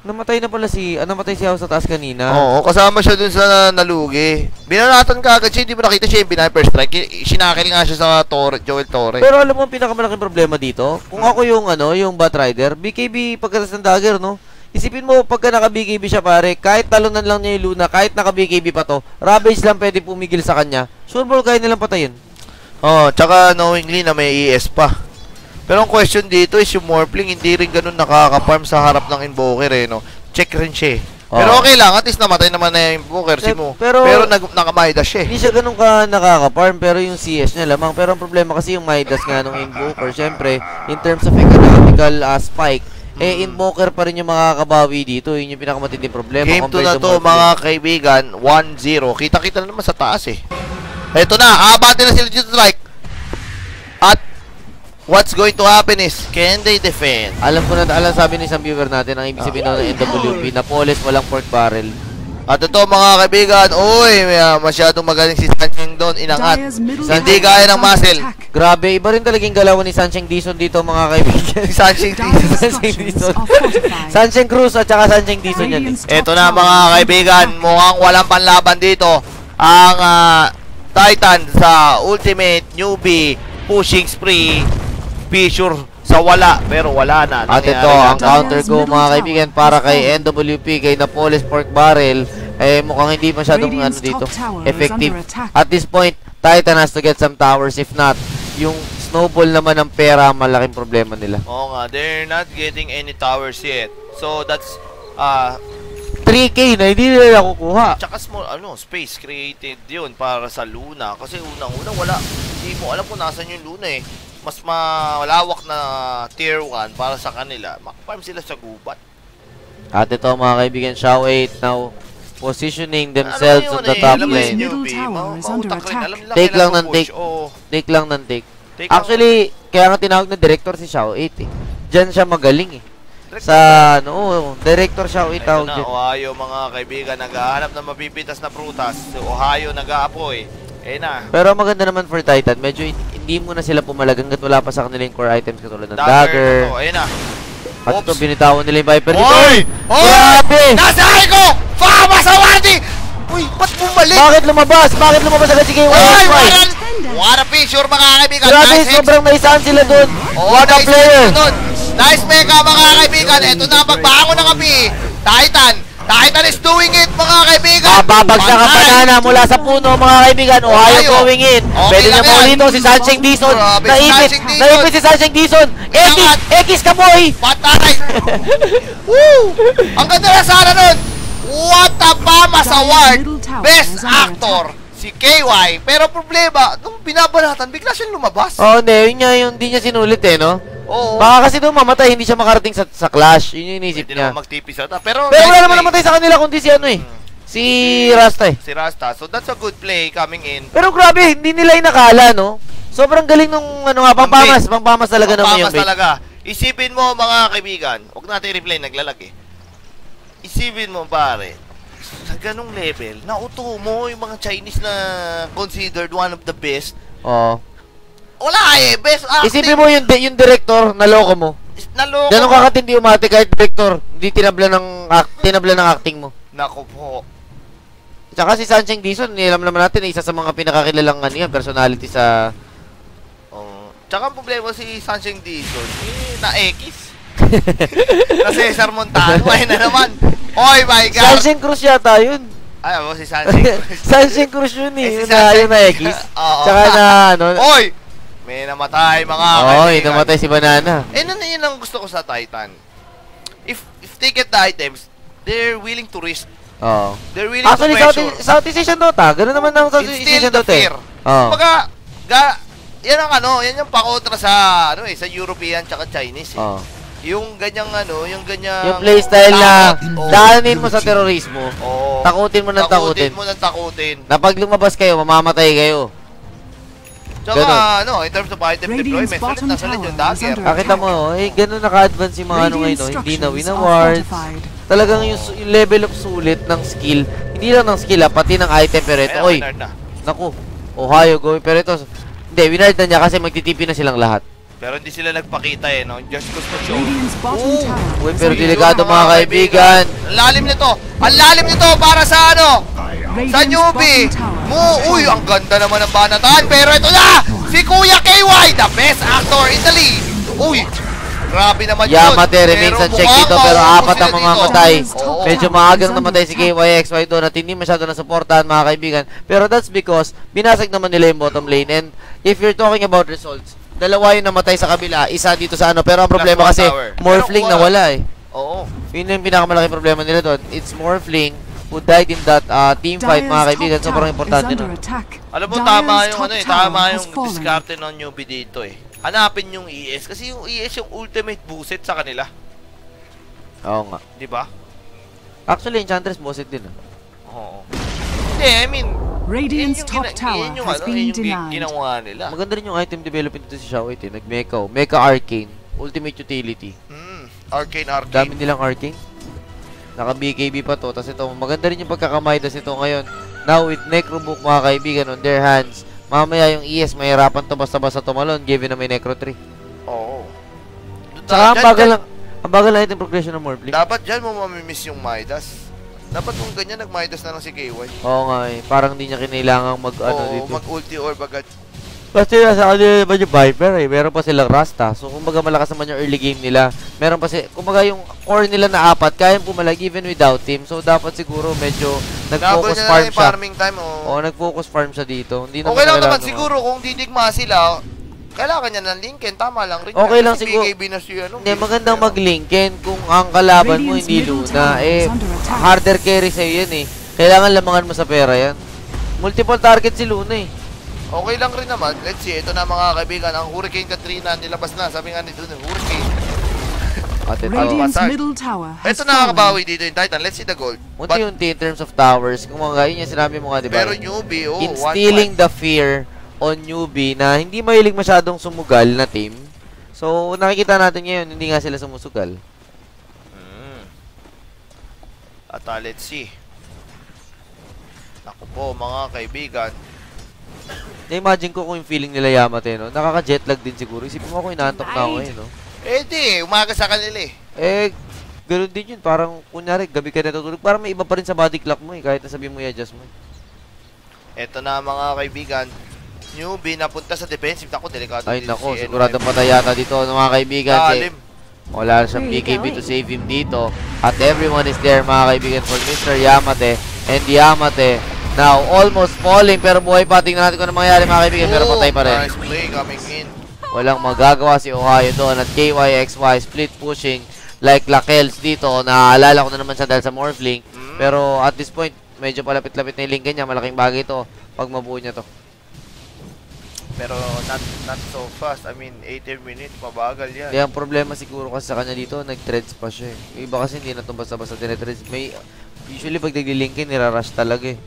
Namatay na pala si, ah, namatay si House sa taas kanina. Oo, kasama siya dun sa nalugi. Binanatan ka agad siya, hindi mo nakita siya yung biniper strike. Ki- Sinakil nga siya sa Torre, Joel Torre. Pero alam mo ang pinakamalaking problema dito? Kung ako yung ano, yung Batrider, BKB pagkatas ng dagger, no? Isipin mo pagka naka BKB siya pare, kahit talunan lang niya yung Luna, kahit naka BKB pa to, Ravage lang pwede pumigil sa kanya. Sure ball kaya nilang patayin. Oo, tsaka knowingly na may ES pa. Pero ang question dito is yung Morphling hindi rin ganun nakaka-farm sa harap ng Invoker eh, no? Check rin siya eh. Oo. Pero okay lang, at least namatay naman na yung Invoker, si Mo. pero- Pero, nag nakamaida siya eh. Hindi siya ganun ka nakaka-farm, pero yung CS niya lamang. Pero ang problema kasi yung Midas nga nung Invoker, syempre, in terms of economical uh, spike, eh, Invoker pa rin yung makakabawi dito. Yun yung pinakamatinding problema. Game 2 compared na to mga kaibigan, 1-0. Kita-kita na naman sa taas eh. Eto na, abate na sila dito strike. At what's going to happen is, can they defend? Alam ko na, alam sabi ng isang viewer natin, ang ibig sabihin nun ng NWP, na Poles walang pork barrel. At ito mga kaibigan, uy, may, ah, masyadong magaling si Sancheng doon, inangat. Hindi kaya ng muscle. Grabe, iba rin talagang galawan ni Sancheng Dizon dito mga kaibigan. Sancheng Dyer's Sancheng Dizon. Sancheng Cruz at saka Sancheng Dizon yan. Ito na mga kaibigan, mukhang walang panlaban dito. Ang ah, Titan sa Ultimate Newbie Pushing Spree Fissure sa wala, pero wala na. At ito, ang counter go mga kaibigan para kay NWP, kay Napoles Pork Barrel, eh mukhang hindi masyadong ano dito, effective. At this point, Titan has to get some towers. If not, yung snowball naman ng pera, malaking problema nila. Oo nga, they're not getting any towers yet. So that's uh 3K na, hindi nila nakukuha. tsaka small ano, space created 'yun para sa Luna kasi unang-una wala hindi mo alam kung nasaan yung Luna eh. Mas malawak na tier 1 para sa kanila. Makafarm sila sa gubat. At ito mga kaibigan, Shao 8 now positioning Ano themselves yun on the eh, top alam mo lane. nila Take lang ng take. Oo. Take lang ng take. Take lang. Actually, kaya nga tinawag na director si Shao 8 eh. Diyan siya magaling eh. Sa ano, oh, director Shao 8 Ito tawag na, dyan. Ohio mga kaibigan, naghahanap ng mapipitas na prutas. Ohio nag-aapoy. Eh na, Pero maganda naman for Titan, medyo hindi mo na sila pumalag hanggat wala pa sa kanila yung core items katulad ng dagger. dagger. na. Ayun na. At ito, binitawan nila yung Viper dito. Hoy! Hoy! Grabe! Nasa ko! Fama sa wardi! Uy, ba't bumalik? Bakit lumabas? Bakit lumabas agad si KY? Uy, Why? what a, a picture mga kaibigan. Grabe, nice sobrang naisahan sila dun. Oh, What a nice player! hex dun. Nice mega mga kaibigan. Ito na, pagbangon ng kami. Titan. Titan is doing it mga kaibigan. Babagsak ang banana mula sa puno mga kaibigan. Ohio going in. Okay Pwede na mo dito si Sancheng Dizon. Naipit. Naipit si Sancheng Dizon. Ekis! Ekis ka boy! Patay! Woo! Ang ganda na sana nun! What a Bamas Award! Best Actor! Si KY. Pero problema, nung binabalatan, bigla siyang lumabas. Oh, hindi. Yun nga yung hindi niya sinulit eh, no? Oo. Baka kasi doon mamatay, hindi siya makarating sa, sa clash. Yun yung inisip Pwede niya. naman magtipis ata. Pero, Pero wala naman namatay sa kanila kundi si ano eh. Si Rasta eh. Si Rasta. So that's a good play coming in. Pero grabe, hindi nila inakala, no? Sobrang galing nung ano nga, pangpamas. Ang Pangpamas talaga naman yung Pampamas bait. talaga. Isipin mo mga kaibigan, huwag natin i-replay, naglalag eh. Isipin mo pare, sa ganong level, nauto mo yung mga Chinese na considered one of the best. Oo. Wala eh, best acting. Isipin mo yung, yung director, naloko mo. Naloko. Ganun kakatindi umate kahit director, hindi tinabla ng, act, tinabla ng acting mo. Nako po. Tsaka si Sancheng Dizon, nilam naman natin, isa sa mga pinakakilalang ano yan, personality sa... Oh. Tsaka ang problema si Sancheng Dizon, eh, na X. na Cesar Montano, ayun na naman. Oy my God. Sancheng Cruz yata yun. Ay, ako si Sancheng. Sancheng Cruz yun Eh, eh, si na, yun na X. Oo. Tsaka na ano... Oy! May namatay mga Oo, kaibigan. namatay si Banana. Eh, ano yun ang gusto ko sa Titan. If if they get the items, they're willing to risk. Oo. They're willing Actually, to South, pressure. Southeast Asian Dota. Ganun naman ang Southeast Asian the Dota. eh. fear. Oo. Kumbaga, ga, yan ang ano, yan yung pakontra sa, ano eh, sa European tsaka Chinese eh. Oo. Yung ganyang ano, yung ganyang... Yung playstyle na daanin mo sa terorismo, Oo. takutin mo ng takutin. Takutin mo ng takutin. na pag lumabas kayo, mamamatay kayo. Tsaka, Ganun. ano, in terms of item Radiant's deployment, sulit na sulit yung dagger. Nakita mo, eh, ganun naka-advance yung mga ano ngayon, no? hindi na win awards. Talagang yung, yung level of sulit ng skill, hindi lang ng skill, ah, pati ng item. Pero ito, oy, na. naku, Ohio going. Pero ito, hindi, winard na niya kasi magtitipi na silang lahat. Pero hindi sila nagpakita eh, no? Just show. Radiant's bottom Ooh. tower. Uy, pero delikado mga kaibigan. Ang lalim nito! Ang lalim nito para sa ano? Sa newbie! Mo, uy, ang ganda naman ng banatan. Pero ito na! Si Kuya KY, the best actor in the league. Uy, grabe naman yun. Yamate remains Pero unchecked dito pero mauubos apat ang mga matay. Medyo maagang namatay si KYXY doon at hindi masyado nasuportahan mga kaibigan. Pero that's because binasag naman nila yung bottom lane. And if you're talking about results, dalawa yung namatay sa kabila, isa dito sa ano. Pero ang problema kasi. Morphling Pero na wala eh. Oo. Yun yung pinakamalaking problema nila doon. It's Morphling who died in that uh, team fight mga kaibigan. Sobrang tower importante nun. Alam mo, tama yung ano eh, tama yung fallen. diskarte ng newbie dito eh. Hanapin yung ES kasi yung ES yung ultimate boost sa kanila, Oo nga. 'di ba? Actually, Enchantress boset din ah. Oo. Hindi, I mean, Radiant's yun yung top gina- tower yun yung has ano, been yun yung denied. ginawa nila. Maganda rin yung item development dito si Xiao eh. Nag-Mecha oh. Mecha Arcane. Ultimate Utility. Mm, arcane, arcane. Dami nilang Arcane. Naka BKB pa to. Tapos ito, maganda rin yung pagkakamay. Tapos ito ngayon, now with Necrobook mga kaibigan on their hands, mamaya yung ES, mahirapan to basta-basta tumalon given na may Necro 3. Oo. Tsaka ang Dyan- bagal lang, ang bagal lang item progression ng Morphling. Dapat dyan mo mamimiss yung Midas. Dapat kung ganyan, nag-Midas na lang si KY. Oo nga eh. Parang hindi niya kinailangang mag ano Oo, dito. mag-ulti orb agad. Kasi nasa kanila naman yung Viper eh. Meron pa silang Rasta. So, kumbaga malakas naman yung early game nila. Meron pa si... Kumbaga yung core nila na apat, kayang pumalag even without team. So, dapat siguro medyo nag-focus farm na yung siya. farming time, oh. Oo, nag-focus farm siya dito. Hindi Okay lang naman, kailangan- siguro kung didigma sila, kailangan niya ng Lincoln, tama lang rin. Okay lang Kasi siguro. BKB na siya, ano, Hindi, game magandang mag-linken kung ang kalaban mo hindi Luna. Eh, harder carry sa'yo yan eh. Kailangan lamangan mo sa pera yan. Multiple target si Luna eh. Okay lang rin naman. Let's see, ito na mga kaibigan, ang Hurricane Katrina nilabas na. Sabi nga nito, Hurricane. At ito, Radiant's middle tower has Ito nakakabawi dito yung Titan. Let's see the gold. But, unti-unti in terms of towers, kung mga yun yung sinabi mo nga, di ba? pero newbie, oh, instilling the fear on newbie na hindi mahilig masyadong sumugal na team. So, nakikita natin ngayon, hindi nga sila sumusugal. Mm. At uh, let's see. Naku po, mga kaibigan. Na-imagine ko kung yung feeling nila Yamate, no? Nakaka-jetlag din siguro. Isipin mo ako, inaantok na ako ngayon, no? Eh di, umaga sa kanila eh. Eh, ganun din yun. Parang, kunyari, gabi ka natutulog. Parang may iba pa rin sa body clock mo, eh. Kahit na sabihin mo i-adjust mo. eh. Ito na mga kaibigan. Newbie napunta sa defensive. Naku, delikado Ay, nako, si siguradong patay yata dito, no, mga kaibigan. Eh, wala siyang BKB to save him dito. At everyone is there, mga kaibigan, for Mr. Yamate. And Yamate, now, almost falling. Pero buhay pa. Tingnan natin kung ano mangyayari, mga kaibigan. Pero patay pa rin. Nice play coming in. Walang magagawa si Ohio doon. At KYXY split pushing like Lakels dito. Naaalala ko na naman siya dahil sa Morphling. Mm. Pero at this point, medyo palapit-lapit na yung Lincoln niya. Malaking bagay ito pag mabuo niya to. Pero not not so fast. I mean, 18 minutes, mabagal yan. Kaya ang problema siguro kasi sa kanya dito, nag-threads pa siya eh. Yung iba kasi hindi na ito basta-basta tinetreads. May, usually pag nagli-Lincoln, nirarush talaga eh.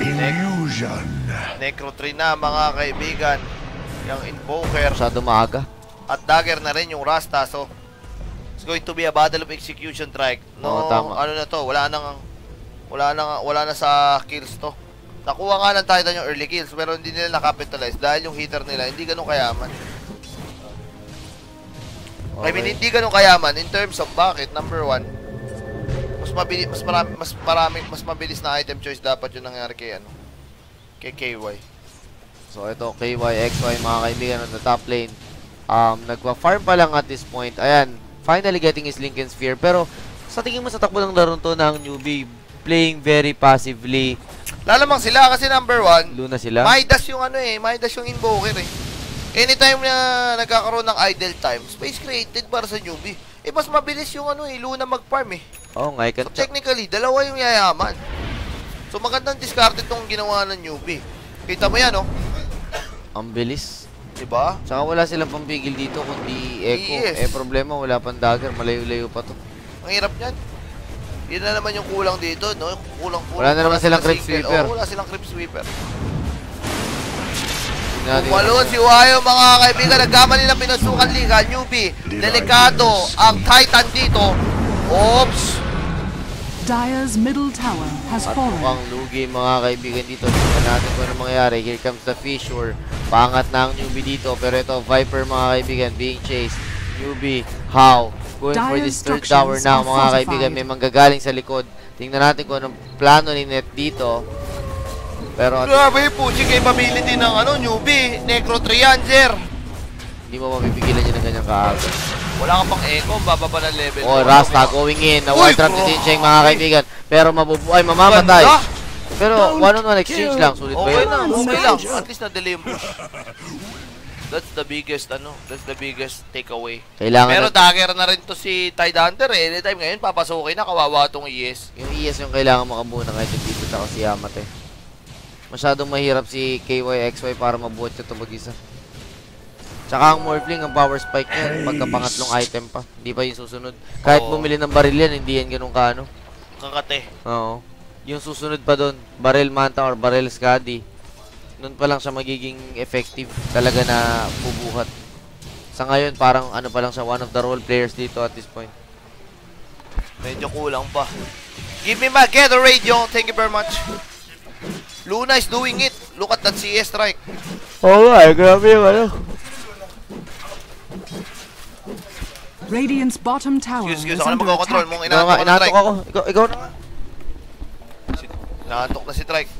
Illusion. Necro 3 na mga kaibigan. Yung Invoker. Masyado maaga. At dagger na rin yung Rasta. So, it's going to be a battle of execution strike. No, Oo, tama. ano na to, wala nang wala na wala na sa kills to. Nakuha nga ng Titan yung early kills pero hindi nila na-capitalize dahil yung hitter nila hindi ganun kayaman. I mean, hindi ganun kayaman in terms of bakit number one mas mabilis mas marami mas marami mas mabilis na item choice dapat yung nangyari kay ano kay KY. So ito, KYXY mga kaibigan on the top lane. Um, nagpa-farm pa lang at this point. Ayan, finally getting his Lincoln Sphere. Pero sa tingin mo sa takbo ng laro to ng newbie, playing very passively, Lalamang sila kasi number one, Luna sila. Midas yung ano eh, Midas yung invoker eh. Anytime na nagkakaroon ng idle time, space created para sa newbie. Eh mas mabilis yung ano eh, Luna mag-farm eh. Oo nga, So technically, dalawa yung yayaman. So magandang discard itong ginawa ng newbie. Kita mo yan oh, ang bilis. 'di ba? Tsaka wala silang pampigil dito kundi Echo. Yes. Eh problema, wala pang dagger. Malayo-layo pa to. Ang hirap niyan. Yun na naman yung kulang dito, no? Yung kulang-kulang. Wala na naman silang creep sweeper. Oo, wala silang creep sweeper. Umalun si Wayo mga kaibigan, nagkamali ng pinasukan liga, newbie. Delikado ang Titan dito. Oops. Dyer's middle tower has At fallen. mukhang lugi mga kaibigan dito. Tingnan natin kung ano mangyayari. Here comes the Fissure. Pangat na ang newbie dito. Pero ito, Viper mga kaibigan being chased. Newbie, how? Going for this third tower now mga kaibigan. May manggagaling sa likod. Tingnan natin kung anong plano ni Net dito. Pero Grabe, puchi capability ng ano, newbie. Necro Trianger. hindi mo mapipigilan yun ng ganyang kaaga. Wala ka pang echo, bababa ng level. Oh. Rasta going in. Na Uy, wall trap ni bro. Jincheng mga kaibigan. Pero mabubu ay mamamatay. Pero one on one exchange lang. Sulit ba Okay yun? lang, Nice. okay lang. At least na-delay yung push. That's the biggest, ano, that's the biggest takeaway. Kailangan Pero na- dagger na rin to si Tide Hunter eh. Anytime ngayon, papasukin na, kawawa tong ES. Yung ES yung kailangan makabuo ng item dito sa si Yamate. Masyadong mahirap si KYXY para mabuhat siya ito mag-isa. Tsaka ang Morphling, ang power spike niya, pagka pangatlong item pa. Hindi pa yung susunod. Kahit Oo. bumili ng baril yan, hindi yan ganun kaano. Kakate. Oo. Yung susunod pa doon, barrel manta or barrel scadi. Noon pa lang siya magiging effective talaga na bubuhat. Sa ngayon, parang ano pa lang siya, one of the role players dito at this point. Medyo kulang pa. Give me my Gatorade, yo. Thank you very much. Luna is doing it. Look at that CS strike. Nga, eh, grabe yung ano. Radiant's bottom tower Excuse, excuse. Ako na magkocontrol. attack. Mong inaantok ko na ako. Ikaw, ikaw na nga. Inaantok na si Trike.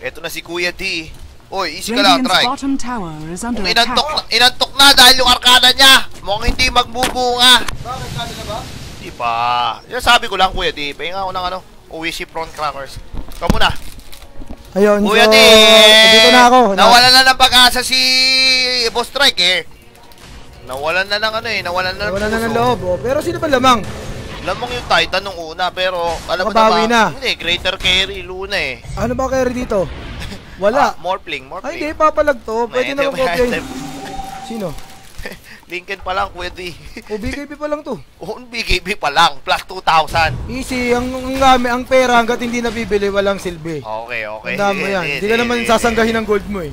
Eto na si Kuya D. Oy, easy ka lang, under Kung inantok na, inantok na dahil yung arkada niya. Mukhang hindi magbubunga. Bakit kada na ba? Di pa. Yan sabi ko lang, Kuya D. Pahinga ako ng ano, Uwishi Prawn Crackers. Ikaw muna. Ayun, Kuya so, D. dito na ako. Nawalan na ng pag-asa si Boss Trike eh. Nawalan na ng ano eh, nawalan na ng Wala na ng loob. Oh. Pero sino ba lamang? Lamang yung Titan nung una, pero alam mo Mabawi na ba? na. Hindi, greater carry, Luna eh. Ano ba carry dito? Wala. Ah, more pling, more Ay, pling. hindi, papalag to. Pwede na item. Sino? Lincoln pa lang, pwede. O, BKB pa lang to. Oo, BKB pa lang, plus 2,000. Easy, ang, ang, ang pera hanggat hindi nabibili, walang silbi. Okay, okay. Ang dami yan. Hindi ka naman sasanggahin ng gold mo eh.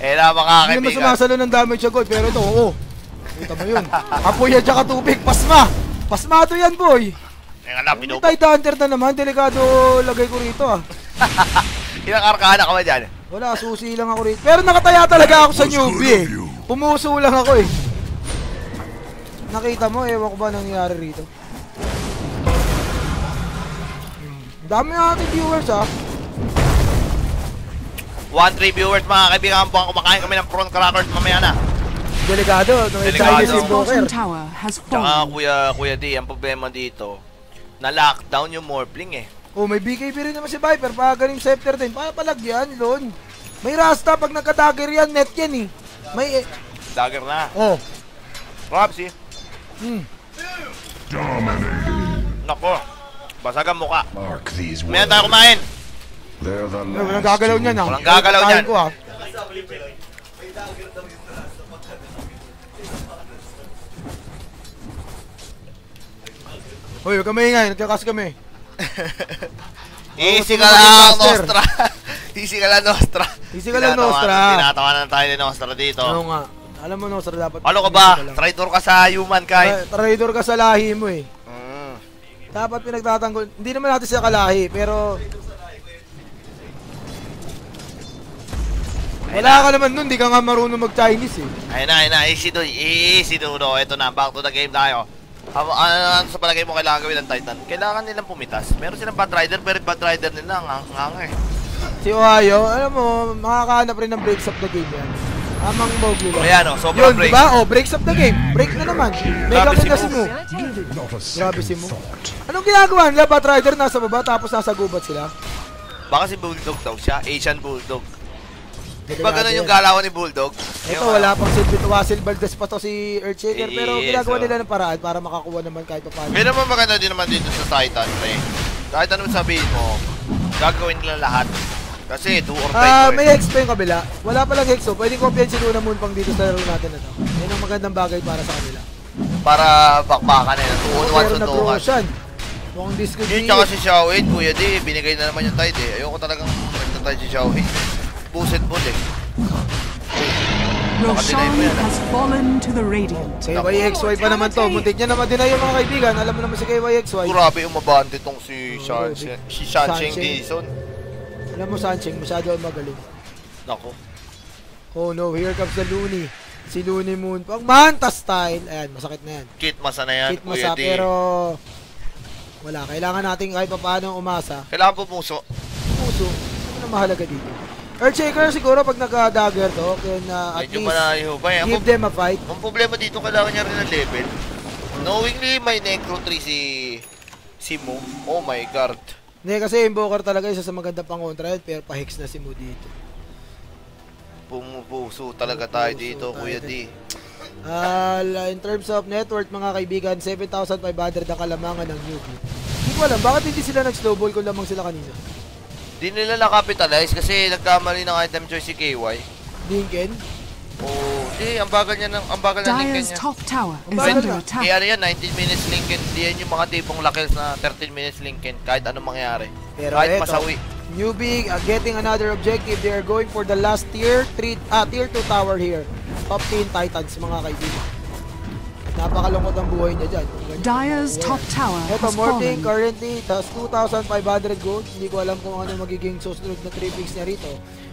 Eh na mga Hindi naman kaibigan. sumasalo ng damage sa gold, pero ito, oo. Kita mo yun. Apoy at saka tubig, pasma! Pasma to yan, boy! Teka lang, pinupo. Tide Hunter na naman, delikado lagay ko rito ah. Ilang arkana ka ba dyan? Wala, susi lang ako rito. Pero nakataya talaga ako sa newbie eh. Pumuso lang ako eh. Nakita mo, ewan ko ba nangyari rito. Hmm. Dami natin viewers ah. 1-3 viewers mga kaibigan. Buwan kumakain kami ng prawn crackers mamaya na. Delikado, no, Delikado. Chinese invoker. bottom tower has Tsaka kuya, kuya D, ang problema dito, na-lockdown yung Morphling eh. Oh, may BKB rin naman si Viper. Pagaling scepter din. Papalag yan, Lon. May Rasta pag nagka-dagger yan, net yan eh. May eh. Dagger na. Oh. Robsy. Hmm. Nako. Basag ang muka. Mark these Mamaya tayo kumain. They're the Ay, walang last gagalaw niyan ah. Walang gagalaw Kain niyan. Ko, ah. Hoy, huwag ka maingay. Nagkakas kami. Easy ka lang. Nostra. Easy ka lang, Nostra. Easy ka lang, Nostra. Tinatawanan tayo ni Nostra dito. Oo nga. Alam mo, no, sir, dapat... Ano ka ba? Lang. Traitor ka sa humankind. Tra- Traitor ka sa lahi mo eh. Mm. Dapat pinagtatanggol. Hindi naman natin siya kalahi, pero... Wala ka naman nun, di ka nga marunong mag-Chinese eh. Ayun na, ayun na. Easy do. Easy do. Ito na. Back to the game tayo. Ano, ano, sa palagay mo kailangan gawin ng Titan? Kailangan nilang pumitas. Meron silang Bad Rider, pero Bad Rider nila ang nga eh. Si Ohio, alam mo, makakahanap rin ng breaks of the game yan. Amang Mowgli lang. Ayan o, sobrang Yun, break. di ba? Oh, breaks of the game. Break na naman. Mega Grabe si Mo. Grabe si Mo. Anong ginagawa nila? Bat Rider nasa baba tapos nasa gubat sila. Baka si Bulldog daw siya. Asian Bulldog. Di ba ganun yung galawan ni Bulldog? Ito, Yung, wala ano, pang Silvio Wasil Valdez pa to si Earthshaker. Pero ginagawa oh. nila ng paraan para makakuha naman kahit pa paano. May naman maganda din naman dito sa Titan, pre. Kahit anong sabihin mo, gagawin nila lahat. Kasi do or die Ah, to may eh. hex pa yung kabila. Wala palang hex so pwedeng kopyan si Luna Moon pang dito sa laro natin na to. Yan ang magandang bagay para sa kanila. Para bakbakan na yun. Tuon Oo, one meron na suntukan. Roshan. Mukhang disco Yun, tsaka si Xiao Wei, kuya di, binigay na naman yung tide eh. Ayoko talagang nagtatide si Xiao Wei. Buset bull eh. Roshan ah. has fallen to the Radiant. KYXY pa naman to. Muntik niya naman din yung mga kaibigan. Alam mo naman si KYXY. Grabe umabante tong si Oo, Shan, big- si Shansheng Shansheng. Jason. Alam mo, Sancheng, masyado ang magaling. Nako. Oh no, here comes the Looney. Si Looney Moon. Pang Manta style. Ayan, masakit na yan. Kit masa na yan, Kuya masa, D. pero wala. Kailangan natin kahit paano umasa. Kailangan pumuso. Puso, ano na mahalaga dito? Earthshaker siguro pag nagka-dagger to, can uh, at Medyo least malayo pa eh. Give them a fight. ang problema dito, kailangan niya rin ng level. Knowingly, may Necro 3 si... Si Mo. Oh my god. Hindi, kasi Invoker talaga isa sa maganda pang kontra yun, pero pa-hex na si Mo dito. Pumupuso talaga tayo Pumupuso dito, tayo Kuya. D. Ah, in terms of net worth, mga kaibigan, 7,500 ang kalamangan ng newbie. Hindi ko alam, bakit hindi sila nag-snowball kung lamang sila kanina? Di nila na-capitalize kasi nagkamali ng item choice si KY. Lincoln? Oh, di, ang bagal niya ng, ang bagal ng Lincoln niya. top tower is under attack. Ano yan, 19 minutes Lincoln. Di yan yung mga tipong lakils na 13 minutes Lincoln. Kahit anong mangyari. Pero Kahit eto, masawi. Newbie uh, getting another objective. They are going for the last tier 3 ah tier 2 tower here. Top 10 Titans mga kaibigan. Napakalungkot ang buhay niya diyan. Dyer's top tower Ito, has Morting fallen. currently has 2,500 gold. Hindi ko alam kung ano magiging susunod na 3 picks niya rito.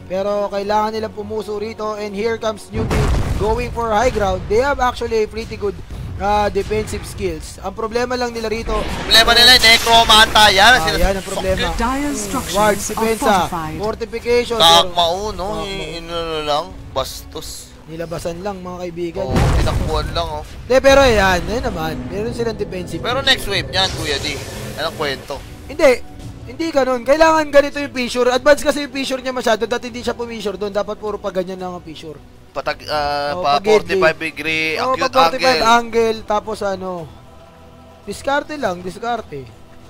Pero kailangan nilang pumuso rito. And here comes Newbie going for high ground. They have actually a pretty good uh, defensive skills. Ang problema lang nila rito, Problema nila, necromanta yan. ah, Sila- yan ang problema. Dyer's Ward, structures are depensa, fortified. fortification. pero Kakmao, no? Kakmao. I- Inano lang, bastos. Nilabasan lang mga kaibigan. Oo, tinakbuhan lang, oh. De, pero yan, yan naman. Meron silang defensive. Pero next wave niyan, Kuya D. Anong kwento? Hindi. Hindi ganun. Kailangan ganito yung fissure. Advance kasi yung fissure niya masyado. Dati hindi siya pumissure doon. Dapat puro pa ganyan lang ang fissure. Patag, ah, Oo, pa pag-gate 45 degree, Oo, acute pag 45 angle. angle. Tapos ano, diskarte lang, diskarte.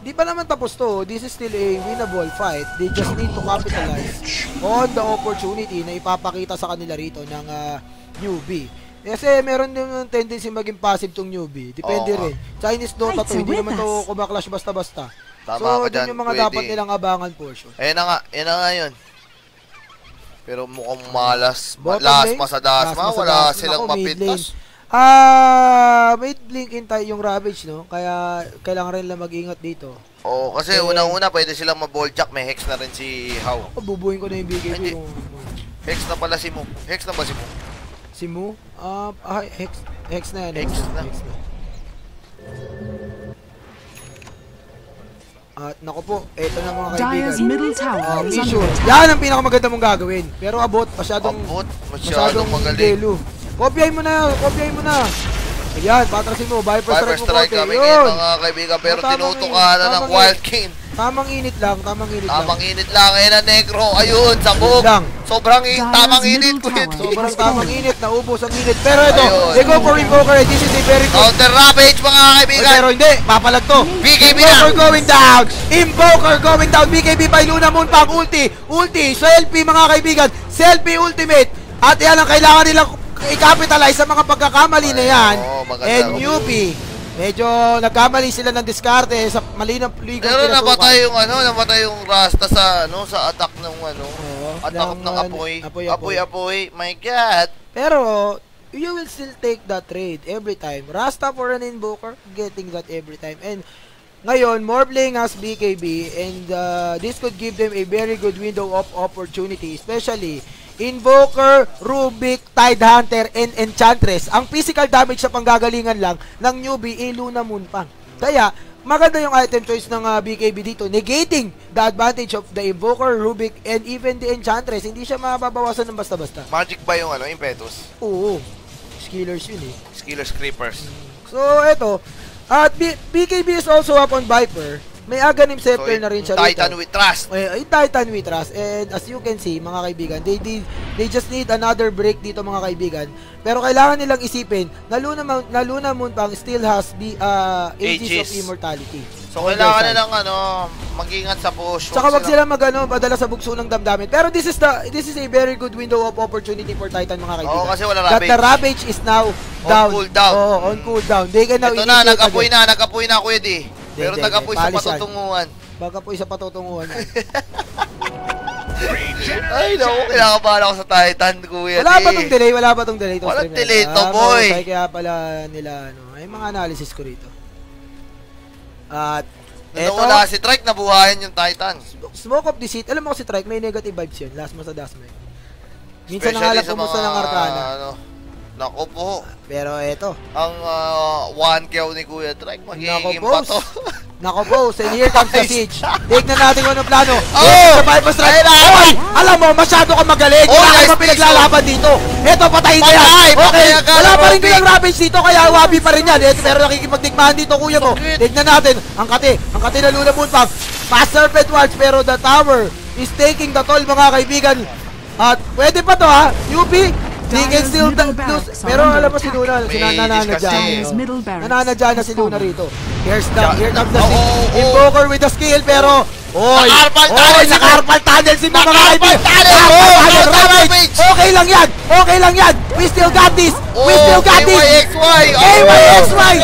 Di pa naman tapos to. This is still a winnable fight. They just need to capitalize on the opportunity na ipapakita sa kanila rito ng ah, newbie. Kasi meron din yung tendency maging passive tong newbie. Depende Oo. rin. Chinese Dota to, hindi naman to kumaklash basta-basta. Tama so, ka dyan, yung mga pwede. dapat nilang abangan portion. Ayan na nga, ayan na nga yun. Pero mukhang malas. Bottom Malas, lane, masadas. Ma, wala silang lane. Ah, may blink in tayo yung Ravage, no? Kaya kailangan rin lang mag-ingat dito. Oo, kasi Eh, unang-una pwede silang maballjack. May hex na rin si How. Ako, bubuhin ko na yung BKB Hindi. kung Hex na pala si Mo. Hex na ba si Mo? si Mu. Ah, ah, Hex, Hex na yan. Hex na. At nako po, eto na mga kaibigan. Dyer's middle Ah, tower is under Fissure. attack. Yan ang pinakamaganda mong gagawin. Pero abot, masyadong, Abot. masyadong Masyadong magaling. gelo. Kopyahin mo na, kopyahin mo na. Ayan, patrasin mo. Viper Viper strike mo strike konti. Yun. ngayon mga kaibigan. Pero Tamang tinutukanan ng tamang Wild. King. Tamang init lang, tamang init Tamang lang. init lang. Ayan na Necro. Ayun, sabog. lang. Sobrang in, tamang init. Sobrang tamang init, naubos ang init. Pero ito, Ayun. they go for Invoker. This is a very good Counter Ravage mga kaibigan. pero hindi, papalag to. BKB Invoker na. going down. Invoker going down. BKB by Luna Moon pang ulti. Ulti. Selfie mga kaibigan. Selfie ultimate. At yan ang kailangan nilang i-capitalize sa mga pagkakamali na yan. Oo, maganda. And newbie. Medyo nagkamali sila ng diskarte sa mali ng ligo. Pero namatay yung ano, namatay yung Rasta sa ano, sa attack ng ano, attack ng, ng ano, apoy. apoy, Apoy, apoy. apoy. My God. Pero, you will still take that trade every time. Rasta for an invoker, getting that every time. And ngayon, more playing as BKB and uh, this could give them a very good window of opportunity, especially Invoker, Rubik, Tide Hunter, and Enchantress. Ang physical damage sa panggagalingan lang ng newbie, eh, Luna Moon pang. Kaya, maganda yung item choice ng uh, BKB dito, negating the advantage of the Invoker, Rubik, and even the Enchantress. Hindi siya mababawasan ng basta-basta. Magic ba yung ano, impetus? Oo. Skillers yun eh. Skillers Creepers. So, eto. At B- BKB is also up on Viper. May Aghanim Scepter na rin siya Titan rito. with Trust. Eh, ay, Titan with Trust. And as you can see, mga kaibigan, they, they, they just need another break dito mga kaibigan. Pero kailangan nilang isipin na Luna, na Luna Moon pang still has the uh, Aegis, of Aegis. Immortality. So, On kailangan side. nilang ano, mag-ingat sa push. Tsaka wag sila magano padala sa bugso ng damdamin. Pero this is the this is a very good window of opportunity for Titan mga kaibigan. Oo, kasi wala That Ravage. the Ravage is now On down. cooldown. Oo, on cooldown. They can now Ito na, nag-apoy na, nag-apoy na, Kuya D. Pero hindi. sa patutunguhan. Baka po isa patutunguhan. Ay, naku, kinakabahan ako sa Titan, kuya. Wala ba tong delay? Wala ba tong delay? Na delay to, Ah, boy. mahusay, Kaya pala nila, ano, ay mga analysis ko rito. At, Nung eto, wala si Trike, nabuhayan yung Titan. Smoke of Deceit, alam mo kasi Trike, may negative vibes yun. Last mo sa Dasmay. Minsan Especially na nga lang sa ng Arcana. Ano, Nako po, Pero eto, ang uh, one kill ni Kuya Trike, magiging Nako, pa boss. to. Nako boss, and here comes the siege. Tignan natin kung anong plano. Oh! Yes, survival strike. Oy, alam mo, masyado ka magaling. Oh, Wala nice ka pinaglalaban dito. Eto, patayin na yan. Okay, wala pa rin kayang Ravage dito, kaya wabi pa rin yan. Eto, pero nakikipagtikmahan dito, kuya mo. Tignan natin, ang kate, ang kate na Luna Moon Pump. Fast Serpent Watch, pero the tower is taking the toll, mga kaibigan. At pwede pa to ha, UP, they can still lose. Pero alam mo si. Luna, oh. middle barracks Nananadya na si Luna rito. Here's the, here comes the Oh, oh, oh. Invoker with the skill, pero Oy! Naka-arpal tunnel Oy! si- Naka-arpal tunnel si mga kaibigan! tunnel! Oh, oh, Ravage! Okay lang yan! Okay lang yan! We still got this! We Oh, still got this! AYXY! AYXY!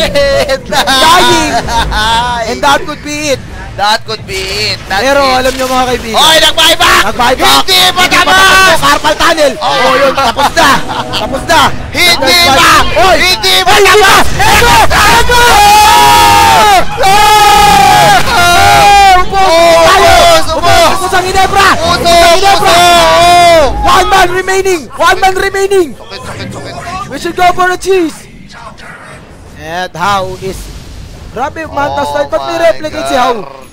Dying! Dying! And that could be it! That could be it. That's Pero it. alam nyo mga kaibigan, Oy, nag-buyback! Nag-buyback! Hindi pa Hindi pa tapos! tapos! Carpal tunnel! Oh. Oh, yun, tapos na! Tapos na! Hindi pa! Oy! Hindi pa pa! Ego! Ego! Oh! Ubos ang Ginebra! Ubos ang Ginebra! Puso! One man remaining! One man remaining! We should go for a cheese! And how is... Grabe, Manta style. Ba't may Oh my replicate si God. How?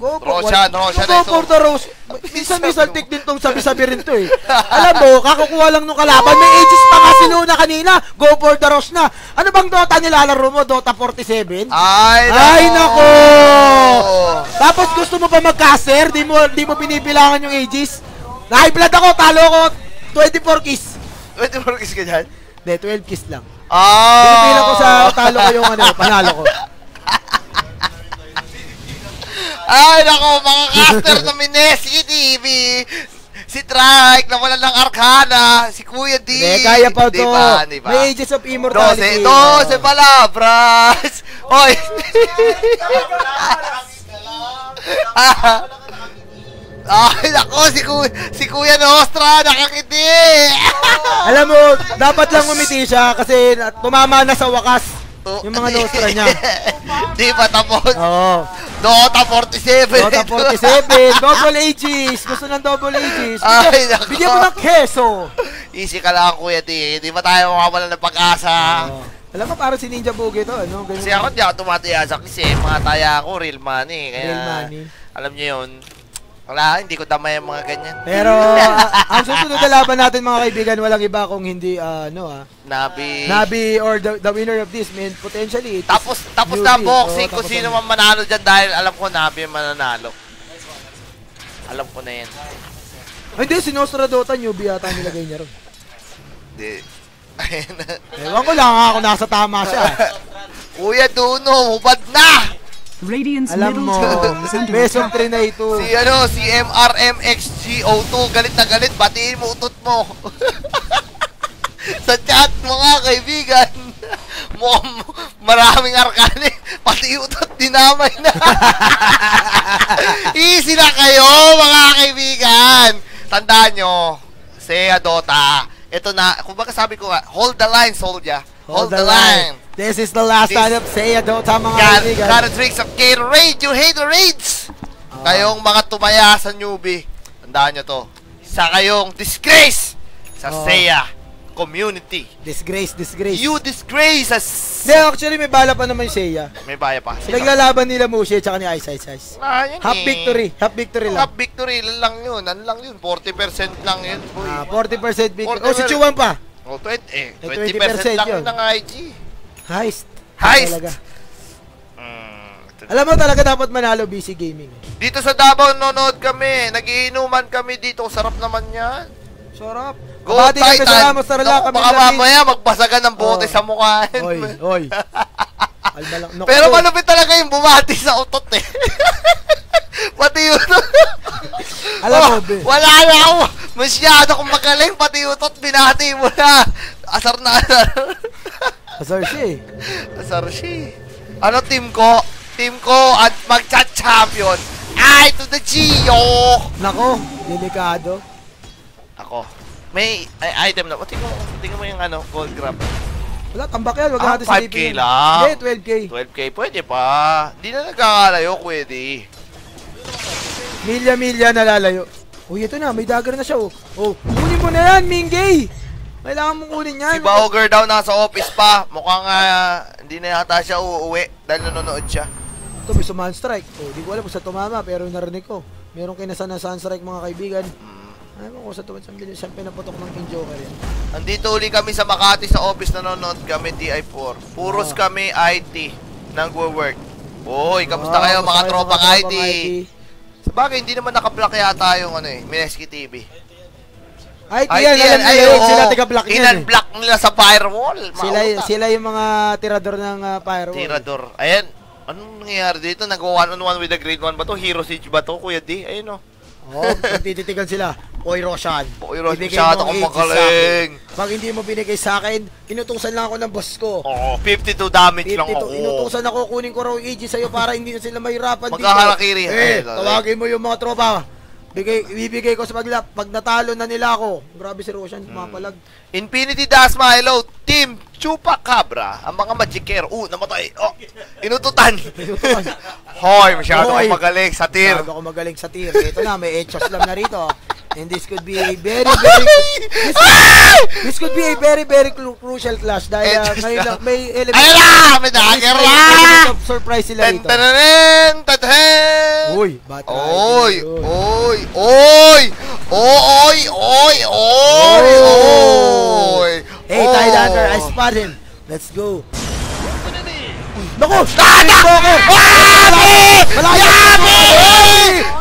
Go for Roshan? Roshan Go na for the Rose. Minsan may saltik din tong sabi-sabi rin to eh. Alam mo, kakukuha lang nung kalaban. May ages pa nga si Luna kanina. Go for the Rose na. Ano bang Dota nilalaro mo? Dota 47? Ay, nako! Ay, nako! Tapos gusto mo pa mag-caster? Di mo, di mo binibilangan yung ages? Na-high blood ako, talo ko 24 kiss. 24 kiss ka dyan? Hindi, 12 kiss lang. Ah! Pinipilan ko sa talo ko yung ano, panalo ko. Ay, nako, mga caster na Minesi TV. Si Trike, na wala ng Arcana. Si Kuya D. Hindi, kaya pa to. May ages of immortality. 12, 12 palabras. Oy. Ay, nako, si Kuya, si Kuya Nostra, nakakiti. Alam mo, dapat lang umiti siya kasi tumama na sa wakas yung mga nostra niya. Di pa tapos. Oo. Dota 47. Dota 47, double ages. Gusto ng double ages. Bigyan, Ay, nako. bigyan mo ng keso. Easy ka lang, Kuya T. Di ba tayo mawawala ng pag-asa? Oo. Alam mo, parang si Ninja Boogie to. Ano? Ganyan. Kasi ako di ako tumataya sa kasi mga taya ako, real money. Kaya, Real money. alam niyo yun, wala, hindi ko damay ang mga ganyan. Pero, ah, ang susunod na laban natin mga kaibigan, walang iba kung hindi, ah, ano ah, Nabi. Nabi or the, the winner of this, man, potentially, Tapos, tapos na ang boxing kung tapos sino man manalo dyan dahil alam ko Nabi mananalo. Alam ko na yan. Ay, hindi, si Nostra Dota, newbie yata ang nilagay niya ron. Di. Ayun na. Ewan ko lang kung nasa tama siya. Kuya Duno, hubad na! Radiant's Alam mo, attack. 3 na ito. Si ano, si MRMXGO2, galit na galit, batiin mo utot mo. Sa chat, mga kaibigan, mukhang maraming arkane, pati utot dinamay na. Easy na kayo, mga kaibigan. Tandaan nyo, Seiya Dota, ito na, kung baka sabi ko nga, hold the line, Soldier. Hold, the, line. This is the last This- time of Seiya Dota, mga God, kaibigan. God drinks of Gatorade, you hate the raids! Ah. Kayong mga tumaya sa newbie, tandaan nyo to, sa kayong disgrace sa Oo. Seiya community. Disgrace, disgrace. You disgrace us! Hindi, actually, may bala pa naman yung Seiya. May baya pa. Sino? Pinaglalaban nila Mushi at saka ni Ice Ice Ice. Ah, yun Half eh. victory, half victory lang. Half victory lang lang yun. Ano lang yun? 40% lang yun, boy. Ah, 40% victory. 40%. Oh, si Chuan pa. oh, 20, eh, Eh, 20%, lang yun. yun ng IG. Heist. Heist! Talaga. Mm, ito- Alam mo talaga dapat manalo BC Gaming. Dito sa Davao, nanonood kami. Nagiinuman kami dito. Sarap naman yan. Sarap. Go kami sa Titan! Ramos Tarlac. Naku, Kami baka mamaya magbasagan ng bote Oh. sa mukha. Oy, oy. Lang. Naku, Pero malupit talaga yung bumati sa utot eh. pati utot. Alam mo, Oh, be. Wala na ako. Masyado akong magaling. Pati utot, binati mo na. Asar na asar. Asar siya eh. asar siya. Ano team ko? Team ko at magcha-champion I to the Gio! Nako, delikado. Ako. May ay, item na. O, tingnan mo, tingnan mo yung ano, gold grab. Wala, tambak yan. Wag Ah, natin 5K silipin lang. Hindi, 12K. 12k, pwede pa. Di na nagkakalayo, pwede. Milya-milya nalalayo. Uy, ito na. May dagger na siya, oh. Oh, kunin mo na yan, Mingay! Kailangan mong kunin yan. Si Bauger daw nasa office pa. Mukhang ah, hindi na yata siya uuwi dahil nanonood siya. Ito, may sumahan strike. Oh, di ko alam kung sa tumama, pero narinig ko. Meron kinasa na strike mga kaibigan. Mm. Ay mo kung sa tumama, siyang, siyang pinaputok ng King Joker yan. Andito uli kami sa Makati sa office nanonood kami TI4. Puros Ah. kami IT nagwo-work. Hoy, kamusta Ah, kayo mga kayo, tropang IT? tropang Sabagay, hindi naman naka-block yata yung ano eh, Mineski TV. IT IT yan, alam nila yun. Sila tiga-block yan. eh. Inan-block nila sa firewall. Sila, sila yung mga tirador ng uh, firewall. Tirador. Ayan. Anong nangyayari dito? Nag-one on one with the grade 1 ba to? Hero Siege ba to, Kuya D? Ayun o. Oo, oh, tititigan sila. Oy, Roshan. Oy, Roshan, masyado mo ang kang 80 sa magaling. Pag hindi mo binigay sa akin, inutusan lang ako ng boss ko. Oo, 52 damage lang 52, ako. inutusan ako, kunin ko raw yung AG sa'yo para hindi na sila mahirapan dito. Magkakarakiri. Eh, Eh, tawagin mo yung mga tropa. Bigay, ibibigay ko sa paglap. Pag natalo na nila ako. Grabe si Roshan, Hmm. kumapalag. Infinity Dasma, hello. Team Chupacabra. Ang mga Magicero. Uh, namatay. Oh, inututan. Hoy, masyado Hoy. magaling sa tier. Masyado ako magaling sa tier. Ito na, may Echos lang na rito. And this could be a very, very... This, this could be a very, very cru- crucial clash dahil uh, ngayon lang. may element... Ayun na! May dagger na! element surprise sila rito. tananen! Tadhen! Uy, bata. Oy! Oy! Oy! Oy! Oy! Oy! Oy! Hey! Tylander, I spot him. Let's go. Naku! Mo ako! Yami! Yami!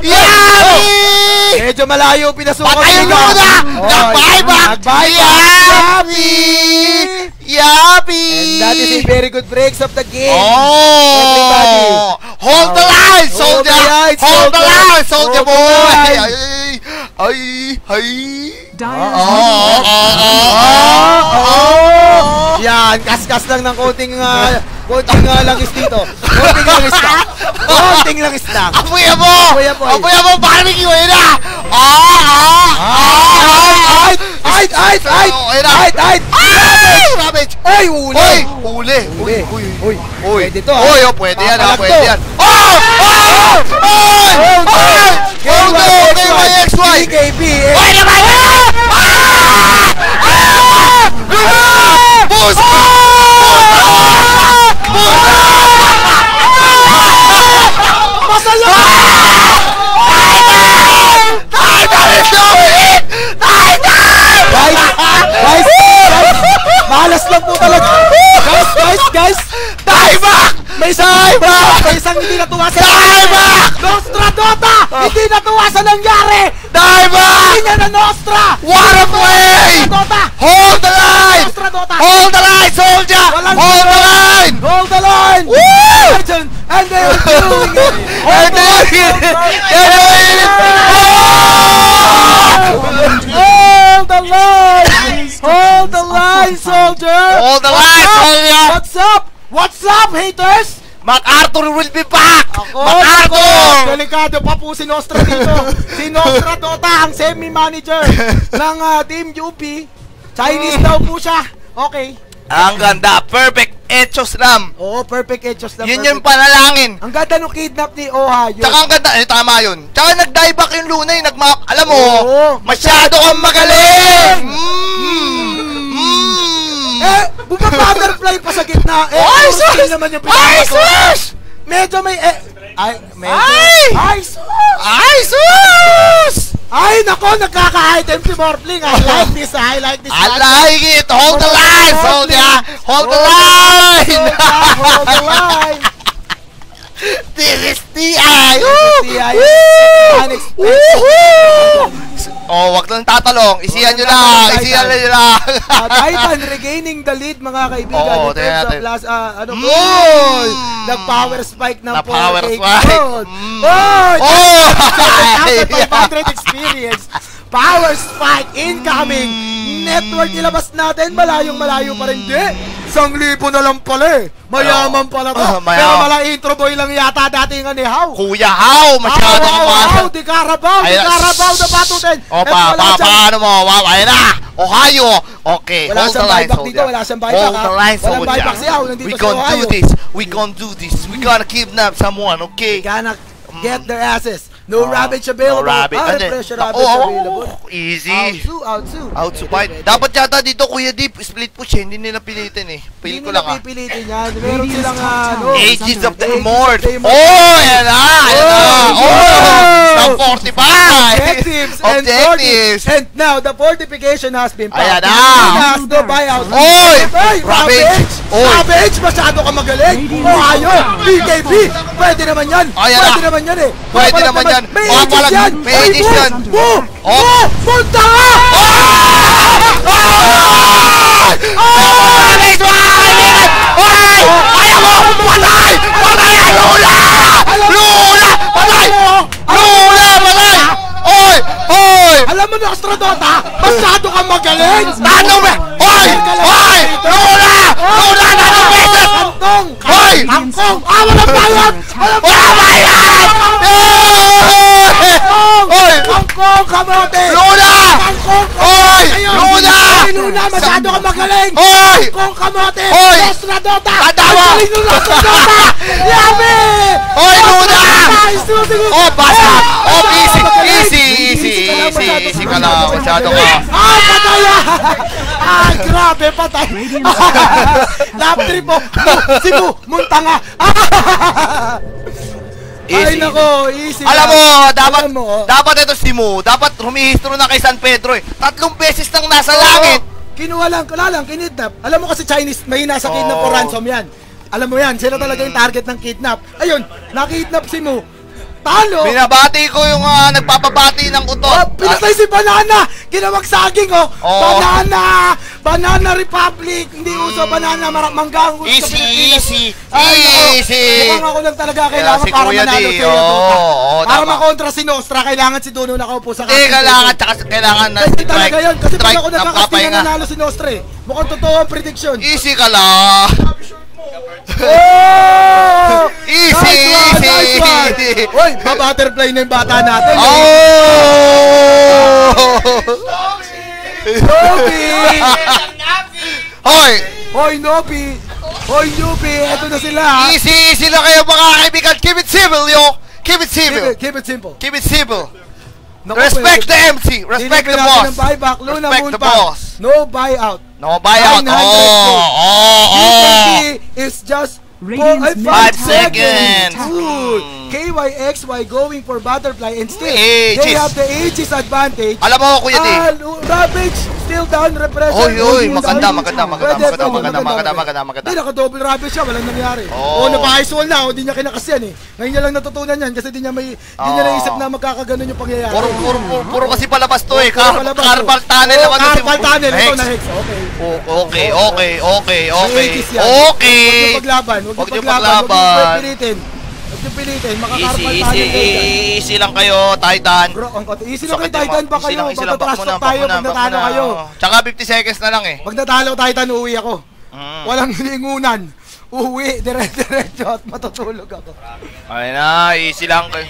Yami! Medyo malayo pinasukan Patayin nila. mo na! Oh, Nag-buyback! Nag-buyback! Yami! Yami! And that is a very good breaks of the game. Oh! Everybody. Hold the line, soldier! Hold the line, soldier boy! Ay, ay, Oh, oh, oh, Oh! oh, Oh! Yan, kaskas lang ng konting uh, konting uh, langis dito. Konting langis lang. Konting langis lang. Apoy mo! Apoy, apoy. Apoy mo! Barbecue! Ayun na! Ah! Ah! Ah! Ay! Ay! Ay! Ay! Oh. Ay! Ay! Ay! Ravage! Ay! Uli! Uy! Uli! Uli! Uy! Uy! Uy! Pwede to, ah. Uy! Oh, pwede yan, ah, Papalag pwede yan. Oh! Oh! Oh! Hold Oh! On! Hold on! KYXY! BKB! Uy naman! Ah! Ah! Ah! Pusa! Masaya! Titan is doing it! Titan! Guys! Guys! Guys! Malas lang po talaga! Guys! Guys! Guys! Tieback! May isang May isang hindi natuwa sa Tieback! Nostra Dota! Hindi natuwa sa nangyari! Hindi Tieback! niya na Nostra! What a play! Dota! Hold the line! Nostra Dota! Hold the line, soldier! Walang Hold the line! Hold the line! Woo! Legend! And they are doing it! And then, they're doing it! Hold the line! Hold the line, soldier! Hold the line, soldier! What's up? What's up, haters? MacArthur will be back! Ako, MacArthur! Delikado pa po si Nostra dito. si Nostra Dota, ang semi-manager ng ah, Team UP. Chinese daw po siya. Okay. Ang ganda, perfect Echos Ram. Oo, perfect edges lang. Yun perfect. yung panalangin. Ang ganda nung kidnap ni Oha. Yun. Tsaka ang ganda, eh tama yun. Tsaka nag-die back yung Lunay, nag-map. Alam mo, Oo. masyado kang magaling! Mm. Mm. Eh, bumabutterfly pa sa gitna. Eh, Ay, sus! naman yung Ay, sus! Medyo may... Eh, ay, medyo. Ay! Ay, sus! Ay, sus! Ay, nako, nagkaka-item si Morphling. I like this, I like this. I like it! Hold the line, soldier! Hold the line! Hold the line. This is TI! TI. Woo! Unexpected. Woohoo! Oh, wag lang tatalong. Isihan nyo lang. Isihan nyo lang. Uh, Titan regaining the lead mga kaibigan Oo, in terms tingnan of natin. last, ah, ano, Mm. goal! Nag-power spike ng Na-power 4K spike. gold. Mm. Oh! Oh! 7,500 experience. Power spike incoming. Mm. Network ilabas natin. Malayong malayo pa rin. Di. Isang libo na lang pala eh. Mayaman pala to. Ah, mayaman. Pero mala intro boy lang yata dati nga ni How. Kuya How, masyado How, kang how, di Carabao, di Carabao na batutin. O, pa, pa, paano mo? Wow, ayun na! Ohio! Okay, Wala hold the line, soldier. dito, wala siyang buyback, Hold the line, Walang soldier. buyback si How, nandito We gonna do this. We gonna do this. We gonna kidnap someone, okay? Gonna get their asses. No Oh, rabbits available. No rabbit. Ah, Ano eh? pressure Oh, rabbits oh, available. oh, Easy. Outsu, outsu. Out to Pwede, fight. pwede. Dapat yata dito, Kuya Deep, split push eh. Hindi nila pilitin eh. Pili Hindi ko nila lang ah. pipilitin yan. Meron silang ano. Ages of the the Oh, yan na! Yan na! Oh, Oh! Ng 45! Objectives and Objectives! 40. And now, the fortification has been Ayan popped. na! Has no buyout. Oy! Ravage! Oy! Ravage! Masyado ka magaling! Ohio! BKB! Pwede naman yan! Ayan Pwede na! naman yan eh! Pwede naman yan! May Mga aegis palag- yan! may mo! yan! Mo! Oh! Mo! Punta ka! Ravage! Oy! Kaya mo! Patay! Patay Lula! Lula! Patay! Lula! Patay! Oy! Oy! Alam mo na, Astrodota, masyado ka magaling! Ano ba? Oy! Oy! Lula! Lula! Nanong beses! Antong! Hoy! Angkong! Ah, walang bayad! Walang Wala ba yan? Oy! Angkong! Kamote! Luna! Angkong! Oy! Luna! Ay, Luna! Masyado ka magaling! Oy! Angkong! Kamote! Oy! Astrodota! Tanda Ang mo! galing ng Astrodota! Yabe! Oy, Luna! Oh, basta! Oh, Ah, easy! Easy! Easy! Easy! Easy ka lang! Masyado ka! Ah, patay ah! Ah, grabe, patay! Lap trip mo! Mu- Si Mu! Muntanga! Ay, Easy. nako, easy Alam mo, dapat Alam mo, oh. dapat ito si Mo, dapat rumihistro na kay San Pedro eh. Tatlong beses nang nasa Oo, langit. Kinuha lang, wala lang, kinidnap. Alam mo kasi Chinese, may nasa kidnap o Oo. ransom yan. Alam mo yan, sila talaga yung target ng kidnap. Ayun, nakidnap si Mu. Talo! Binabati ko yung ah, nagpapabati ng Oh, utot. pinatay si Banana! Ginawag saging, oh! Oo. Banana! Banana Republic! Hindi uso banana, mara- mangga Easy, easy, Ay, easy. Mukhang ako lang talaga kailangan si para Kuya manalo si Dota. oo, para tama. makontra si Nostra, kailangan si Dono nakaupo sa Hindi, captain kailangan, tsaka kailangan na Kasi strike, talaga yun, kasi pag ako ng nagkakasting papahinga. na nanalo si Nostra eh. Mukhang totoo ang prediction. Easy ka lang. Oh! Easy, nice one, easy. nice one. Uy, ba-butterfly na yung bata natin. Oh! Nobi! Hoy! Hoy, Nobi! Hoy, Nobi! Eto na sila. Easy, easy lang kayo mga kaibigan. Keep it civil, yo. Keep it Keep civil. it, keep it simple. Keep it civil. Naku, Respect the MC. Respect the boss. ng buyback. Luna Respect Moon the boss. No buyout. No buyout. 900 Oh, oh, oh. UKP is just Radiant's four, Five five seconds. seconds. Ooh. KYXY going for butterfly and still Aegis. they have the aegis advantage. Alam mo, Kuya D. Ah, Ravage still down repression. Oy, oy, maganda, maganda, maganda, maganda, maganda, maganda, maganda, maganda. Hindi, naka-double Ravage siya, walang nangyari. Oo. Oh, napa-ice wall na, oh, di niya kinakas yan eh. Ngayon niya lang natutunan yan kasi di niya may di niya Oo. naisip na magkakaganon yung pangyayari. Puro, puro, puro, puro kasi palabas to eh. Car carpal oh. tunnel Oh, naman Carpal tunnel, ito na Hex. Okay. Okay, okay, okay, okay. May. Okay. Huwag niyo paglaban, huwag niyo paglaban, huwag paglaban. niyo pilitin. Huwag niyo pilitin, Easy, makakarpal easy, tayo kayo dyan. easy lang kayo, Titan. Bro, ang kote. Easy lang kayo, yung Titan ma- ba easy kayo? lang, easy lang. Back Magta-trash mo na, talk tayo pag natalo na. kayo. Tsaka 50 seconds na lang eh. Pag natalo Titan, uuwi ako. Mm. Walang lingunan. Uwi, dire-diretso at matutulog ako. Ay na, easy lang kayo.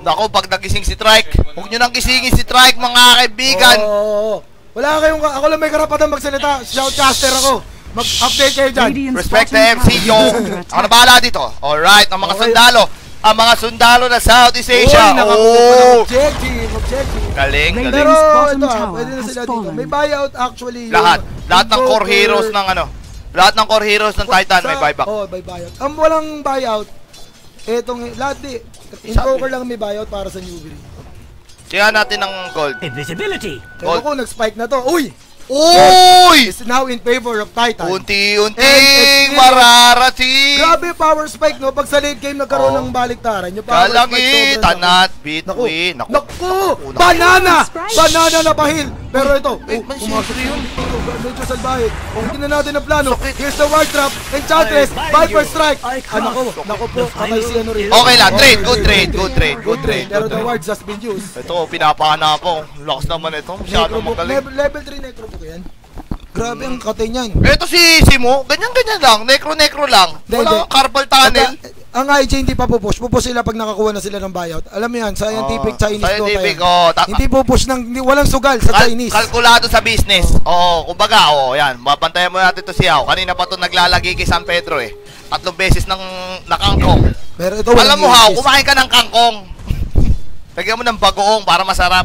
Nako, pag nagising si Trike, huwag nyo nang gisingin si Trike, mga kaibigan. Oo, oo. Wala kayong, ako lang may karapatan magsalita. Shoutcaster ako. Mag-update kayo dyan. Respect the MC, tower yo. is under Ako attack. na bahala dito. Alright, ang mga Okay. sundalo. Ang mga sundalo na Southeast Uy, Asia. ng Oh! objective, objective. Galing, galing. Pero ito pwede na sila dito. May buyout actually. yung Lahat. Lahat ng core heroes ng ano. Lahat ng core heroes ng Titan may buyback. Oh, may buyout. Ang walang buyout, etong lahat di. Invoker lang may buyout para sa newbie. Kaya natin ng gold. Invisibility. Pero ko, nag-spike na to. Uy! Uy! Is now in favor of Titan. Unti-unting mararating. Grabe power spike no pag sa late game nagkaroon Oh. ng baliktaran. Yung power spike Kalangitan sobrang at Naku. Naku. naku, naku. banana! Banana na bahil! Pero ito, oh, siyempre yun. Medyo salbahe. Oh, hindi na natin ang plano. Here's the ward trap. Enchantress, Viper Strike. Ah, naku, naku po, patay si ano rin. Okay lang, trade, good trade, good trade, good trade. Pero the wards has been used. Ito, pinapahana ko. Lakas naman ito. Masyadong magaling. level, level 3 Necrobook yan. Grabe ang katay niyan. Ito si Simo, ganyan-ganyan lang. Necro-necro lang. Hindi, Wala hindi. carpal tunnel. Ang IG hindi pa pupush. Pupush sila pag nakakuha na sila ng buyout. Alam mo yan, scientific Oo, Chinese scientific, to oh, ta- Hindi pupush ng, hindi, walang sugal sa Kal- Chinese. kalkulado sa business. Oo, kumbaga, oh, yan. Mabantayan mo natin to si Yao. Kanina pa to naglalagay kay San Pedro eh. Tatlong beses ng nakangkong. Pero ito, walang Alam mo, USPs. kumain ka ng kangkong. Lagyan mo ng bagoong para masarap.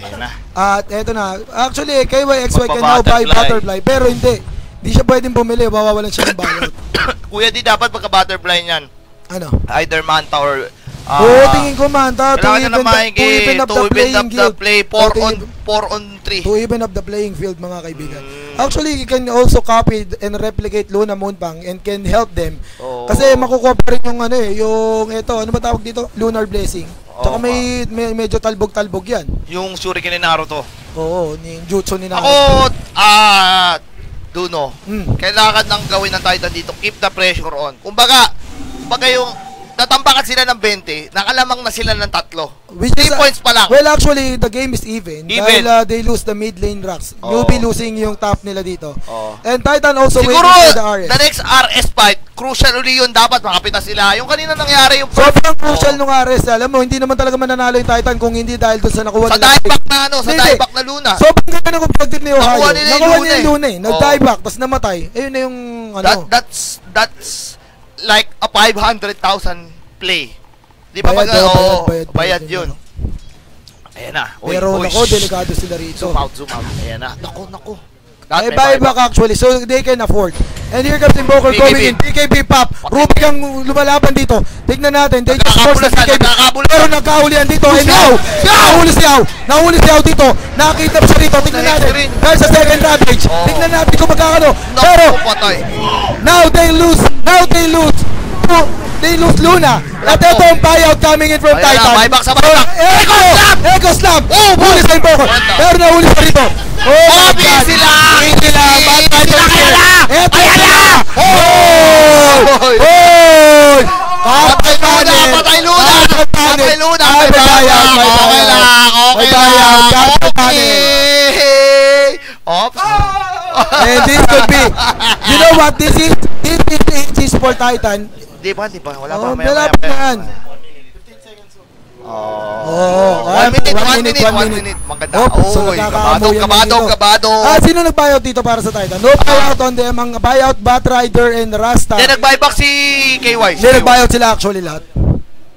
Ayan na. At eto na, actually, KYXY can now buy butterfly, pero hindi. Hindi siya pwedeng bumili, bawawalan siya ng buyout. Kuya, di dapat pagka-butterfly niyan. ano? Either Manta or... ah, Oo, tingin ko man, ta, to even, na naman to even up the playing up the field. play. 4 To on, even- 4 on 3. to even up the playing field mga kaibigan. Mm. Actually, you can also copy and replicate Luna Moonpang and can help them. Oo. Kasi makukuha pa rin yung ano eh, yung ito, ano ba tawag dito? Lunar Blessing. Tsaka Oo, may, may medyo talbog-talbog yan. Yung Shuriken ni Naruto. Oo, ni Jutsu ni Ako, Naruto. ah, Duno, Mm. kailangan nang gawin ng Titan dito, keep the pressure on. Kumbaga, kumbaga yung natambakan sila ng 20, nakalamang na sila ng tatlo. Which 3 is, uh, points pa lang. Well, actually, the game is even. Even. Dahil uh, they lose the mid lane rocks. Oo. You'll be losing yung top nila dito. Oo. And Titan also Siguro, waiting for the RS. the next RS fight, crucial uli yun. Dapat makapitas sila. Yung kanina nangyari yung Sobrang crucial Oo. nung RS. Alam mo, hindi naman talaga mananalo yung Titan kung hindi dahil doon sa nakuha Sa nila. dieback na ano, sa dieback na Luna. Sobrang ganda ng objective ni Ohio. Nakuha nila yung Nakuha Luna nila yung eh. Luna eh. Nag-dieback, tapos namatay. Ayun na yung ano. That, that's, that's like a 500,000 play. Di ba Bayad, pag, oh, oo, bayad, bayad, bayad, bayad yun. yun. Ayan na. Uy, Pero nako, shh. delikado sila rito. Zoom out, zoom out. Ayan na. Nako, nako. Ay, may buyback actually, so they can afford. And here comes Invoker BKB. coming in. BKB pop. Rubik ang lumalaban dito. Tignan natin. They just force BKB. nagkakabulasan. Pero nagkahulihan dito. And now, nahuli si Yao. Nahuli si Yao dito. Nakita mo siya dito. Tignan natin. Dahil sa second ravage. Oh. Tignan natin kung magkakano. Pero, now they lose. Now they lose. Oh, They lose Luna. At ito ang buyout coming in from Ayan na, Titan. buyback sa buyback. Echo! Echo Slam! Oh, Huli sa. Wala. Pero nahuli pa rito. Oh, my Obi God. sila! Obi sila! Bad Titan na! Eto Ayan sila! na! Oh! Oy! Patay Luna! Patay Luna! Patay Luna! Ay, may bayad, may Okay bayad. lang, okay lang. bayad, kapit Okay! Ops! And this could be, you know what, this is, this is the for Titan. Di ba, di ba? Wala Oh, pa. maya, maya, maya. yan. Oh. Oo. One minute, One minute, one minute. Maganda. Oh, so Oy, kabado, kabado, kabado. Ah, sino nag-buyout dito para sa Titan? No buyout on them, ang buyout Batrider and Rasta. Hindi, nag-buyback si KY. Hindi, nag-buyout sila actually lahat.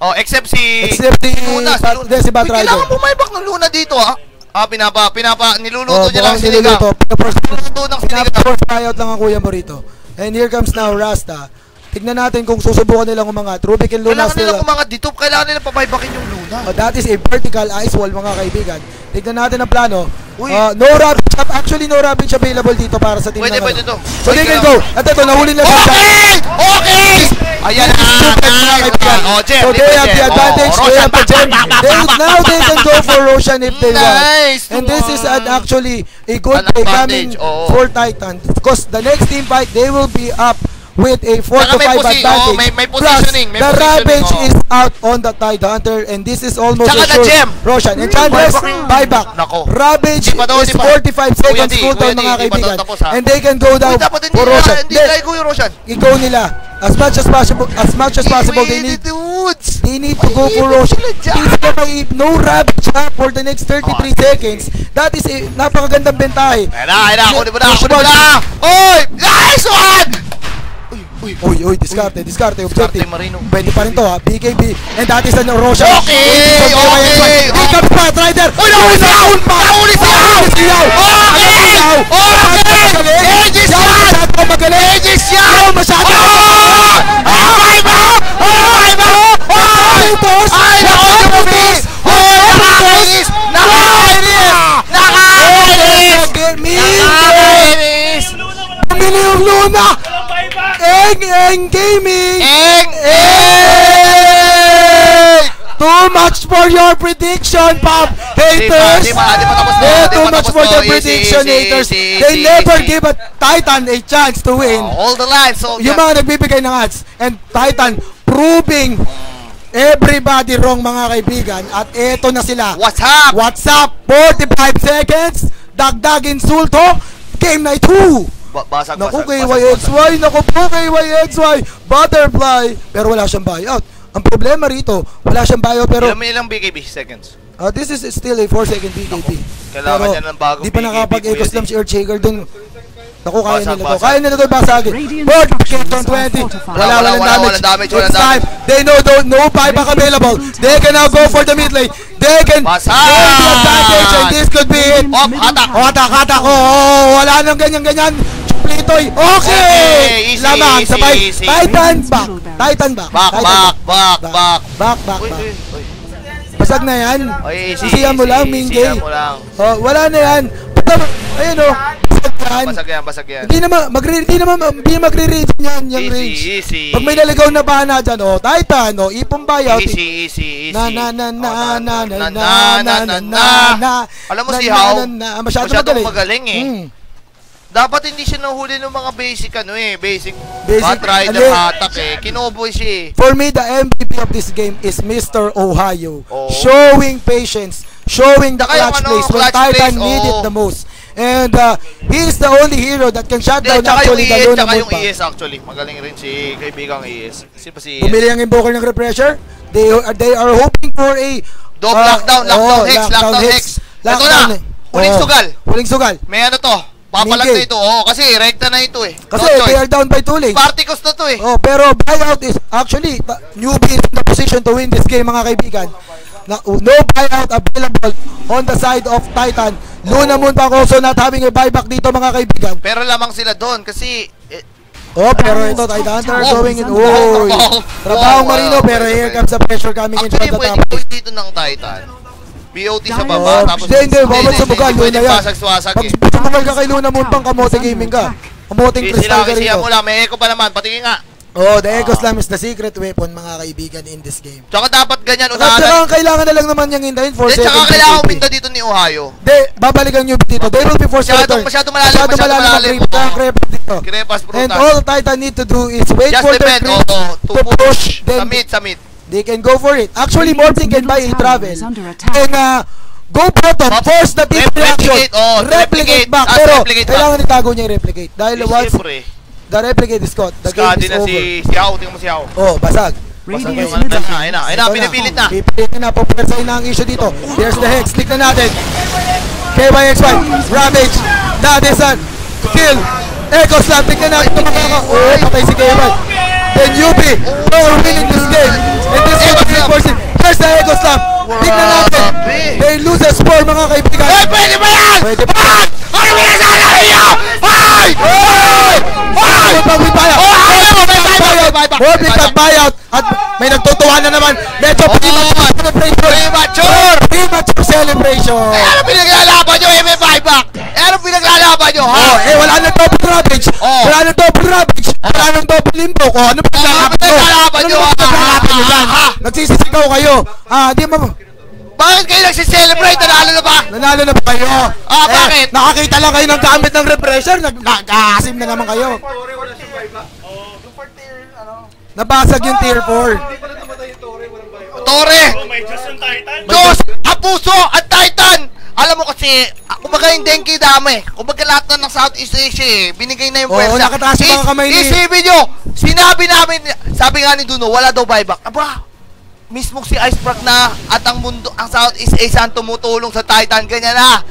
Oh, except si... Except si Luna, si Bat- Luna. si Bat Rider. Kailangan bumuyback ng Luna dito, ah. Ah, pinapa, pinapa, Oh, niluluto niya lang sinigang. niluluto. Niluluto ng sinigang. Pinapors buyout lang ang kuya mo rito. And here comes now Rasta. Tignan natin kung susubukan nilang umangat. Rubik and Luna Kailangan still. nila umangat dito. Kailangan nila pabuybakin yung Luna. Oh, that is a vertical ice wall mga kaibigan. Tignan natin ang plano. Uy. Uh, no rabbit shop. Actually, no rabbit shop available dito para sa team Pwede, ng pwede ano. to. So they can go. At ito, nahuli na sila. Okay! Okay! Ayan na! Nice! Oh. So they have the Jem? advantage. Oh, They have the gem. now they can go for Roshan if they want. Nice! And this is an actually a good play coming for Titan. Because the next team fight, they will be up with a 4 Saka to may 5 posi- advantage. oo, may- may Plus, positioning, may the Ravage oo. is out on the Tide Hunter and this is almost Tsaka a sure gem. Roshan. Enchantress, Buyback. buyback. Nako. Ravage pa daw, is di pa. 45 Kuya seconds cooldown mga kaibigan. And they can go down for Roshan. hindi Hindi, nila yung Roshan. i-go nila. As much as possible, as much as possible, they need. They need to go for Roshan. no shot for the next 33 seconds. That is a napakagandang bentahe. Ayan na, ayan na. Kunin mo na, kunin mo na. Oy! Nice one! Uy, uy. Uy, diskarte, diskarte, objective. Marino. Pwede pa rin to ha, BKB. And that is an Roshan. Okay, okay, Here comes Pat Rider. Uy, nahuli si Yao! Nahuli si Yao! Si Yao! Okay! Okay! Aegis yan! masyado magaling. Aegis yan! Masyado Oh! Ay, ba? Ay, ba? Ay! Boss! Ay, nako, Jubis! Hoy, nakakainis! Nakakainis! Nakakainis! Nakakainis! Bumili yung Luna! Eng, Eng Gaming! Eng! Eng! Too much for your prediction, Pop! Haters! Di ba, di ba, di ba tapos na, Yeah, di too much for Easy, prediction, haters! They never give a Titan a chance to win. All the lines, so Yung mga nagbibigay ng ads. And Titan proving everybody wrong, mga kaibigan. At eto na sila. What's up? What's up? 45 seconds. Dagdag insulto. Game Night 2! Ba- basag, Naku, basag. KYXY, naku po, KYXY, Butterfly, pero wala siyang buyout. Ang problema rito, wala siyang buyout, pero Ilang, ilang BKB seconds? uh, this is still a 4 second BKB. Kailangan pero, niya ng bagong di pa BKB, nakapag-eco Kuya slam D. si Earthshaker dun. Naku, kaya Basag, nila to. Kaya nila to basagin. Radiant Board, structures Captain are 20. fortified. Wala, Wala, wala, damage. It's time. They know don't, no buyback available. They can now go for the mid lane. They can Basag! gain the advantage and this could be it. Op, hatak! Oh, hatak, hatak. Oh, oh, wala nang ganyan-ganyan. Chuplitoy. Okay! Okay, easy, Lamang, easy, sabay. easy. Titan back. Titan back. Back, Titan back, back, back. Back, back, back. Basag na yan. Sisiyan mo lang, Mingay. sisiyan mo lang. Oh, wala na yan. Ayun oh. Basag yan. Basag yan, basag yan. Hindi naman, magre, hindi naman, hindi magre-reach yan, yung Easy, range. easy. Pag may naligaw na bana dyan, oh, Titan, oh, ipong buyout. Easy, easy, easy. Na na na na Oh, na na na na na na na Alam mo na, si na, na, na, masyado masyadong magaling. magaling eh. Hmm. Dapat hindi siya nahuli ng mga basic ano eh, basic, Basic, Bat Rider hatak eh. Kinoboy siya eh. For me, the MVP of this game is Mr. Ohio. Oo. Showing patience, showing the Saka clutch ano, plays when Titan plays, need it oo. the most. And uh, he is the only hero that can shut down actually the ES, Luna tsaka yung. ES actually. Magaling rin si kaibigang ES. Sino pa si ES? Bumili ang invoker ng repressure. They are, they are hoping for a Dog uh, lockdown, lockdown oh, hex, lockdown hex. Ito Lockdown na, huling oh, sugal. Huling sugal. May ano to, papalag na ito. Oo, kasi rekta na ito eh. Kasi no they are down by two lanes. Particles na to eh. Oh, pero buyout is actually newbie is in the position to win this game mga kaibigan. Na, no buyout available on the side of Titan. Luna Moon pa also not having a buyback dito mga kaibigan. Pero lamang sila doon kasi eh, Oh, pero ito Titan Hunter Oh, going in. oh, Oh, oh, trabahong oh, Marino oh, pero pwede, here pwede. comes the pressure coming in actually from the pwede top. po dito ng Titan. BOT sa Oh, baba, tapos hindi, hindi, bawal sa buga, pwede Luna yan. pasag-swasag Pag eh. sumagal ka kay Luna Moon pang kamote gaming ka. Kamoting crystal ka rito. mo lang, may echo pa naman, patingin nga. Oh, the Echo Slam is the secret weapon mga kaibigan in this game. Tsaka dapat ganyan, unahan. saka ang kailangan na lang naman niyang hintayin for Hindi, second tsaka kailangan PvP. uminta dito ni Ohio. De, babalikan nyo dito. They will be forced to Masyadong- return. masyadong malalim, Masyadong masyadong malalim ang malalim. creep dito. Kirepas And brutal. all Titan need to do is wait Just for their defend, creep oo, to to push. Then mid, sa mid. they can go for it. Actually, Morphling can buy a travel. And uh, go bottom. Force the team reaction. replicate, oh, replicate. back. Ah, Pero replicate kailangan itago niya yung replicate. Dahil once. The replicate is caught, the game Skadi is na over. si, si Hao, tingnan mo si Hao. Oh, basag. Radiant's Ayun middle na, ayun na, ayun na, pinipilit na. Pipilit na, pupersahin na ang issue dito. There's the Hex, click na natin. KYXY, Ravage, Nadesan, Kill, Echo Slam, tignan natin ito mga Oh, patay si KY. Then UP, we're winning this game. And this game is reinforcing. There's the Echo Slam, tignan natin. Grabe. They lose a score mga kaibigan. Ay, pwede ba yan? Pwede pa. Ay! Ano pinagsasabi niyo? Ay! Ay! Ay! With buyout. Oh, ayaw! May buyback, may. Morbic May at buyout. At may nagtutuwa na naman. Medyo Oh, premature celebration. Premature! Premature celebration. Eh, ano pinaglalaban nyo? Eh, may buyback. Eh, ano pinaglalaban nyo, ha? Oh, eh wala nang double ravage. Oh. Wala nang double ravage. Wala nang double limbo. Oh, ano Oh, ano nyo? Ano nyo? ba pinagkakapan nyo? Ah, ah, ah. Nagsisisigaw kayo. Ah, di mo Bakit kayo nagsiselebrate? Nanalo na ba? nanalo na ba kayo? Ah, Eh, bakit? nakakita lang kayo ng gamit ng repressor. Nag nag-aasim na naman kayo. Nabasag yung tier 4. Tore! Diyos! Ang puso! Ang Titan! Alam mo kasi, ah, kumbaga yung Denki dami. Kumbaga lahat na ng Southeast Asia eh. Binigay na yung Oo, pwersa. nakataas yung mga kamay ni- Isipin nyo, sinabi namin, sabi nga ni Duno, wala daw buyback. Aba, mismo si Iceberg na at ang mundo, ang Southeast Asia ang tumutulong sa Titan. Ganyan na.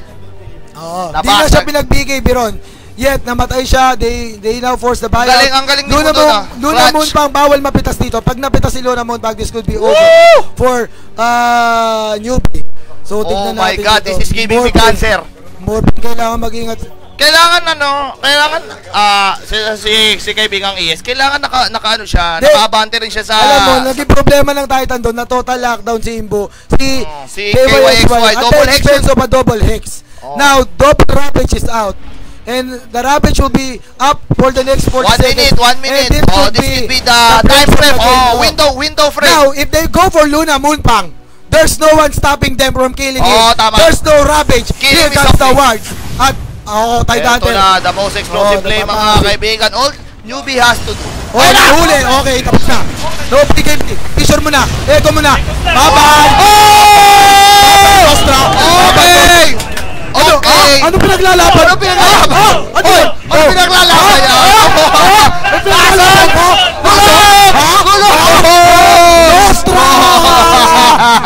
Oo. Di na siya pinagbigay, Biron. Yet, namatay siya. They they now force the buyout. galing- ang galing ni Luna Moon, na. Luna. Moon pang bawal mapitas dito. Pag napitas si Luna Moon, pag this could be over Woo! for uh, newbie. So, Oh tignan my natin God, dito. this is giving me Morbin. cancer. Morbin, kailangan mag-ingat. Kailangan ano, kailangan ah si si, si kaibigang ES, kailangan naka naka ano siya, Di. nakabante rin siya sa Alam mo, naging problema ng Titan doon na total lockdown si Imbo. Si, Oh, si KYXY, double hex expense of a double hex. Oh. Now, double Ravage is out. And the Ravage will be up for the next 40 One seconds. minute, one And minute. this Oh, this could be the time break frame. of the game. Oh, window, window frame. Now, if they go for Luna Moonpang, there's no one stopping them from killing Oh, it. tama. There's no Ravage. Killing Here me comes the something. wards. At, oh, Titan. Ito na, the most explosive Oh, play, mga kaibigan. All newbie has to do. Oh, nahuli. Okay, tapos na. No PKP. T-shirt mo na. Ego mo na. Babad. Oh! Nostra. Okay! Okay. Ano pinaglalaban? Ano pinaglalaban? Ah, ah, Hoy, ano pinaglalaban? Ano pinaglalaban? Gulo! Gulo! Nostra!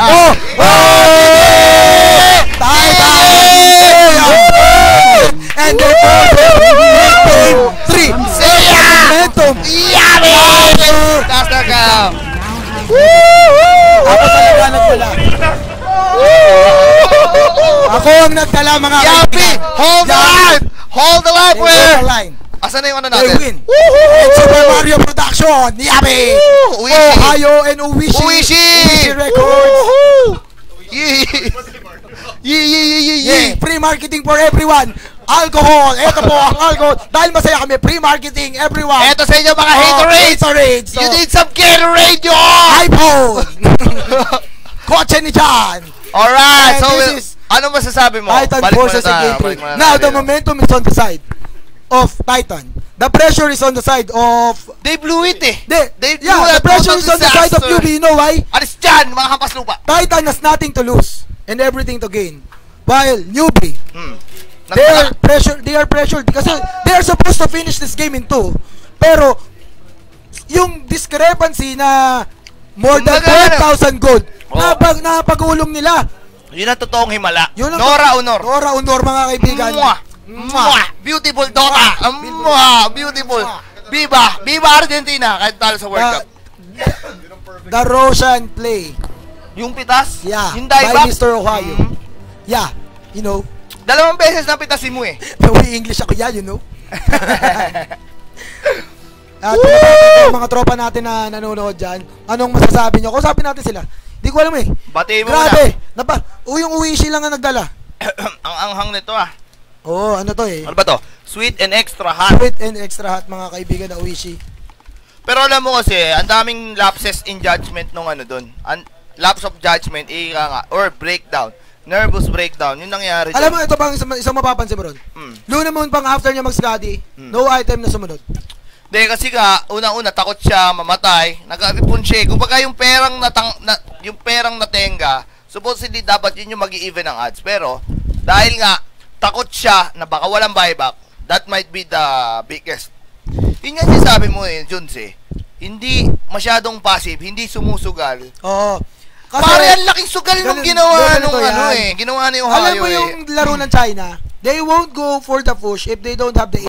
Oh! Tay, 3. Momentum. Yummy! Taas na ka. Ako talaga nagdala. Ako ang nagdala mga Yappy! Hold the line! Hold the line, line. Asan na yung ano They natin? win. And Super Mario Production. Uishi! Ohio and Uwishi. Uishi! Uwishi Records. Yee! Yee, yee, yee, yee! free marketing for everyone. Alcohol. Ito po ang alcohol. Dahil masaya kami, free marketing everyone. Eto sa inyo mga Oh, haterades! Haterades. So, You need some Gatorade, yo! iPhone. Kotse ni John. Alright, so, this is ano masasabi mo? Titan Balik forces against balik Now, the momentum is on the side of Titan. The pressure is on the side of... They blew it eh. The, They blew yeah, the pressure is on the side of. UB. You know why? Alis dyan, mga hampas lupa. Titan has nothing to lose and everything to gain. While newbie, Hmm. They are pressure, they are pressured kasi they are supposed to finish this game in two. Pero yung discrepancy na more than Kumbaga, 12,000 gold Oh. napag napagulong nila. Yun ang totoong himala. Yun ang- Nora Honor. Nora Honor mga kaibigan. Mwah! Mwah! Beautiful Dota! Mwah! Beautiful! Viva! Viva Argentina! Kahit talo sa World Cup. the Roshan play. Yung pitas? Yeah. Yung dive by? Mr. Ohio. Mhm. Yeah. You know. Dalawang beses na pitasin mo eh. May English ako yan, you know. At uh, mga tropa natin na nanonood dyan, anong masasabi nyo? Kausapin natin sila. Di ko alam eh. Batiin mo Grabe. Napa, o yung Uwishi lang ang nagdala. ang anghang nito ah. Oo, ano to eh. Ano ba to? Sweet and extra hot. Sweet and extra hot mga kaibigan na Uwishi. Pero alam mo kasi, ang daming lapses in judgment nung ano dun. An lapse of judgment, ika nga, or breakdown. Nervous breakdown. Yun nangyari. Alam mo, ito pang isang, isang mapapansin mo ron. Mm. Luna Moon pang after niya mag-study, Hmm. no item na sumunod. Hindi, kasi nga, unang-una, takot siya mamatay. Nag-ipon siya. eh. Kumbaga yung perang natang, na, yung perang natenga, supposedly dapat yun yung mag even ang odds. Pero, dahil nga, takot siya na baka walang buyback, that might be the biggest. Yun nga sabi mo eh, Juns eh. Hindi masyadong passive, hindi sumusugal. Oo. Pare, ang laking sugal nung ginawa nung ano eh. Ginawa ni Ohio Alam mo eh. yung laro ng China, they won't go for the push if they don't have the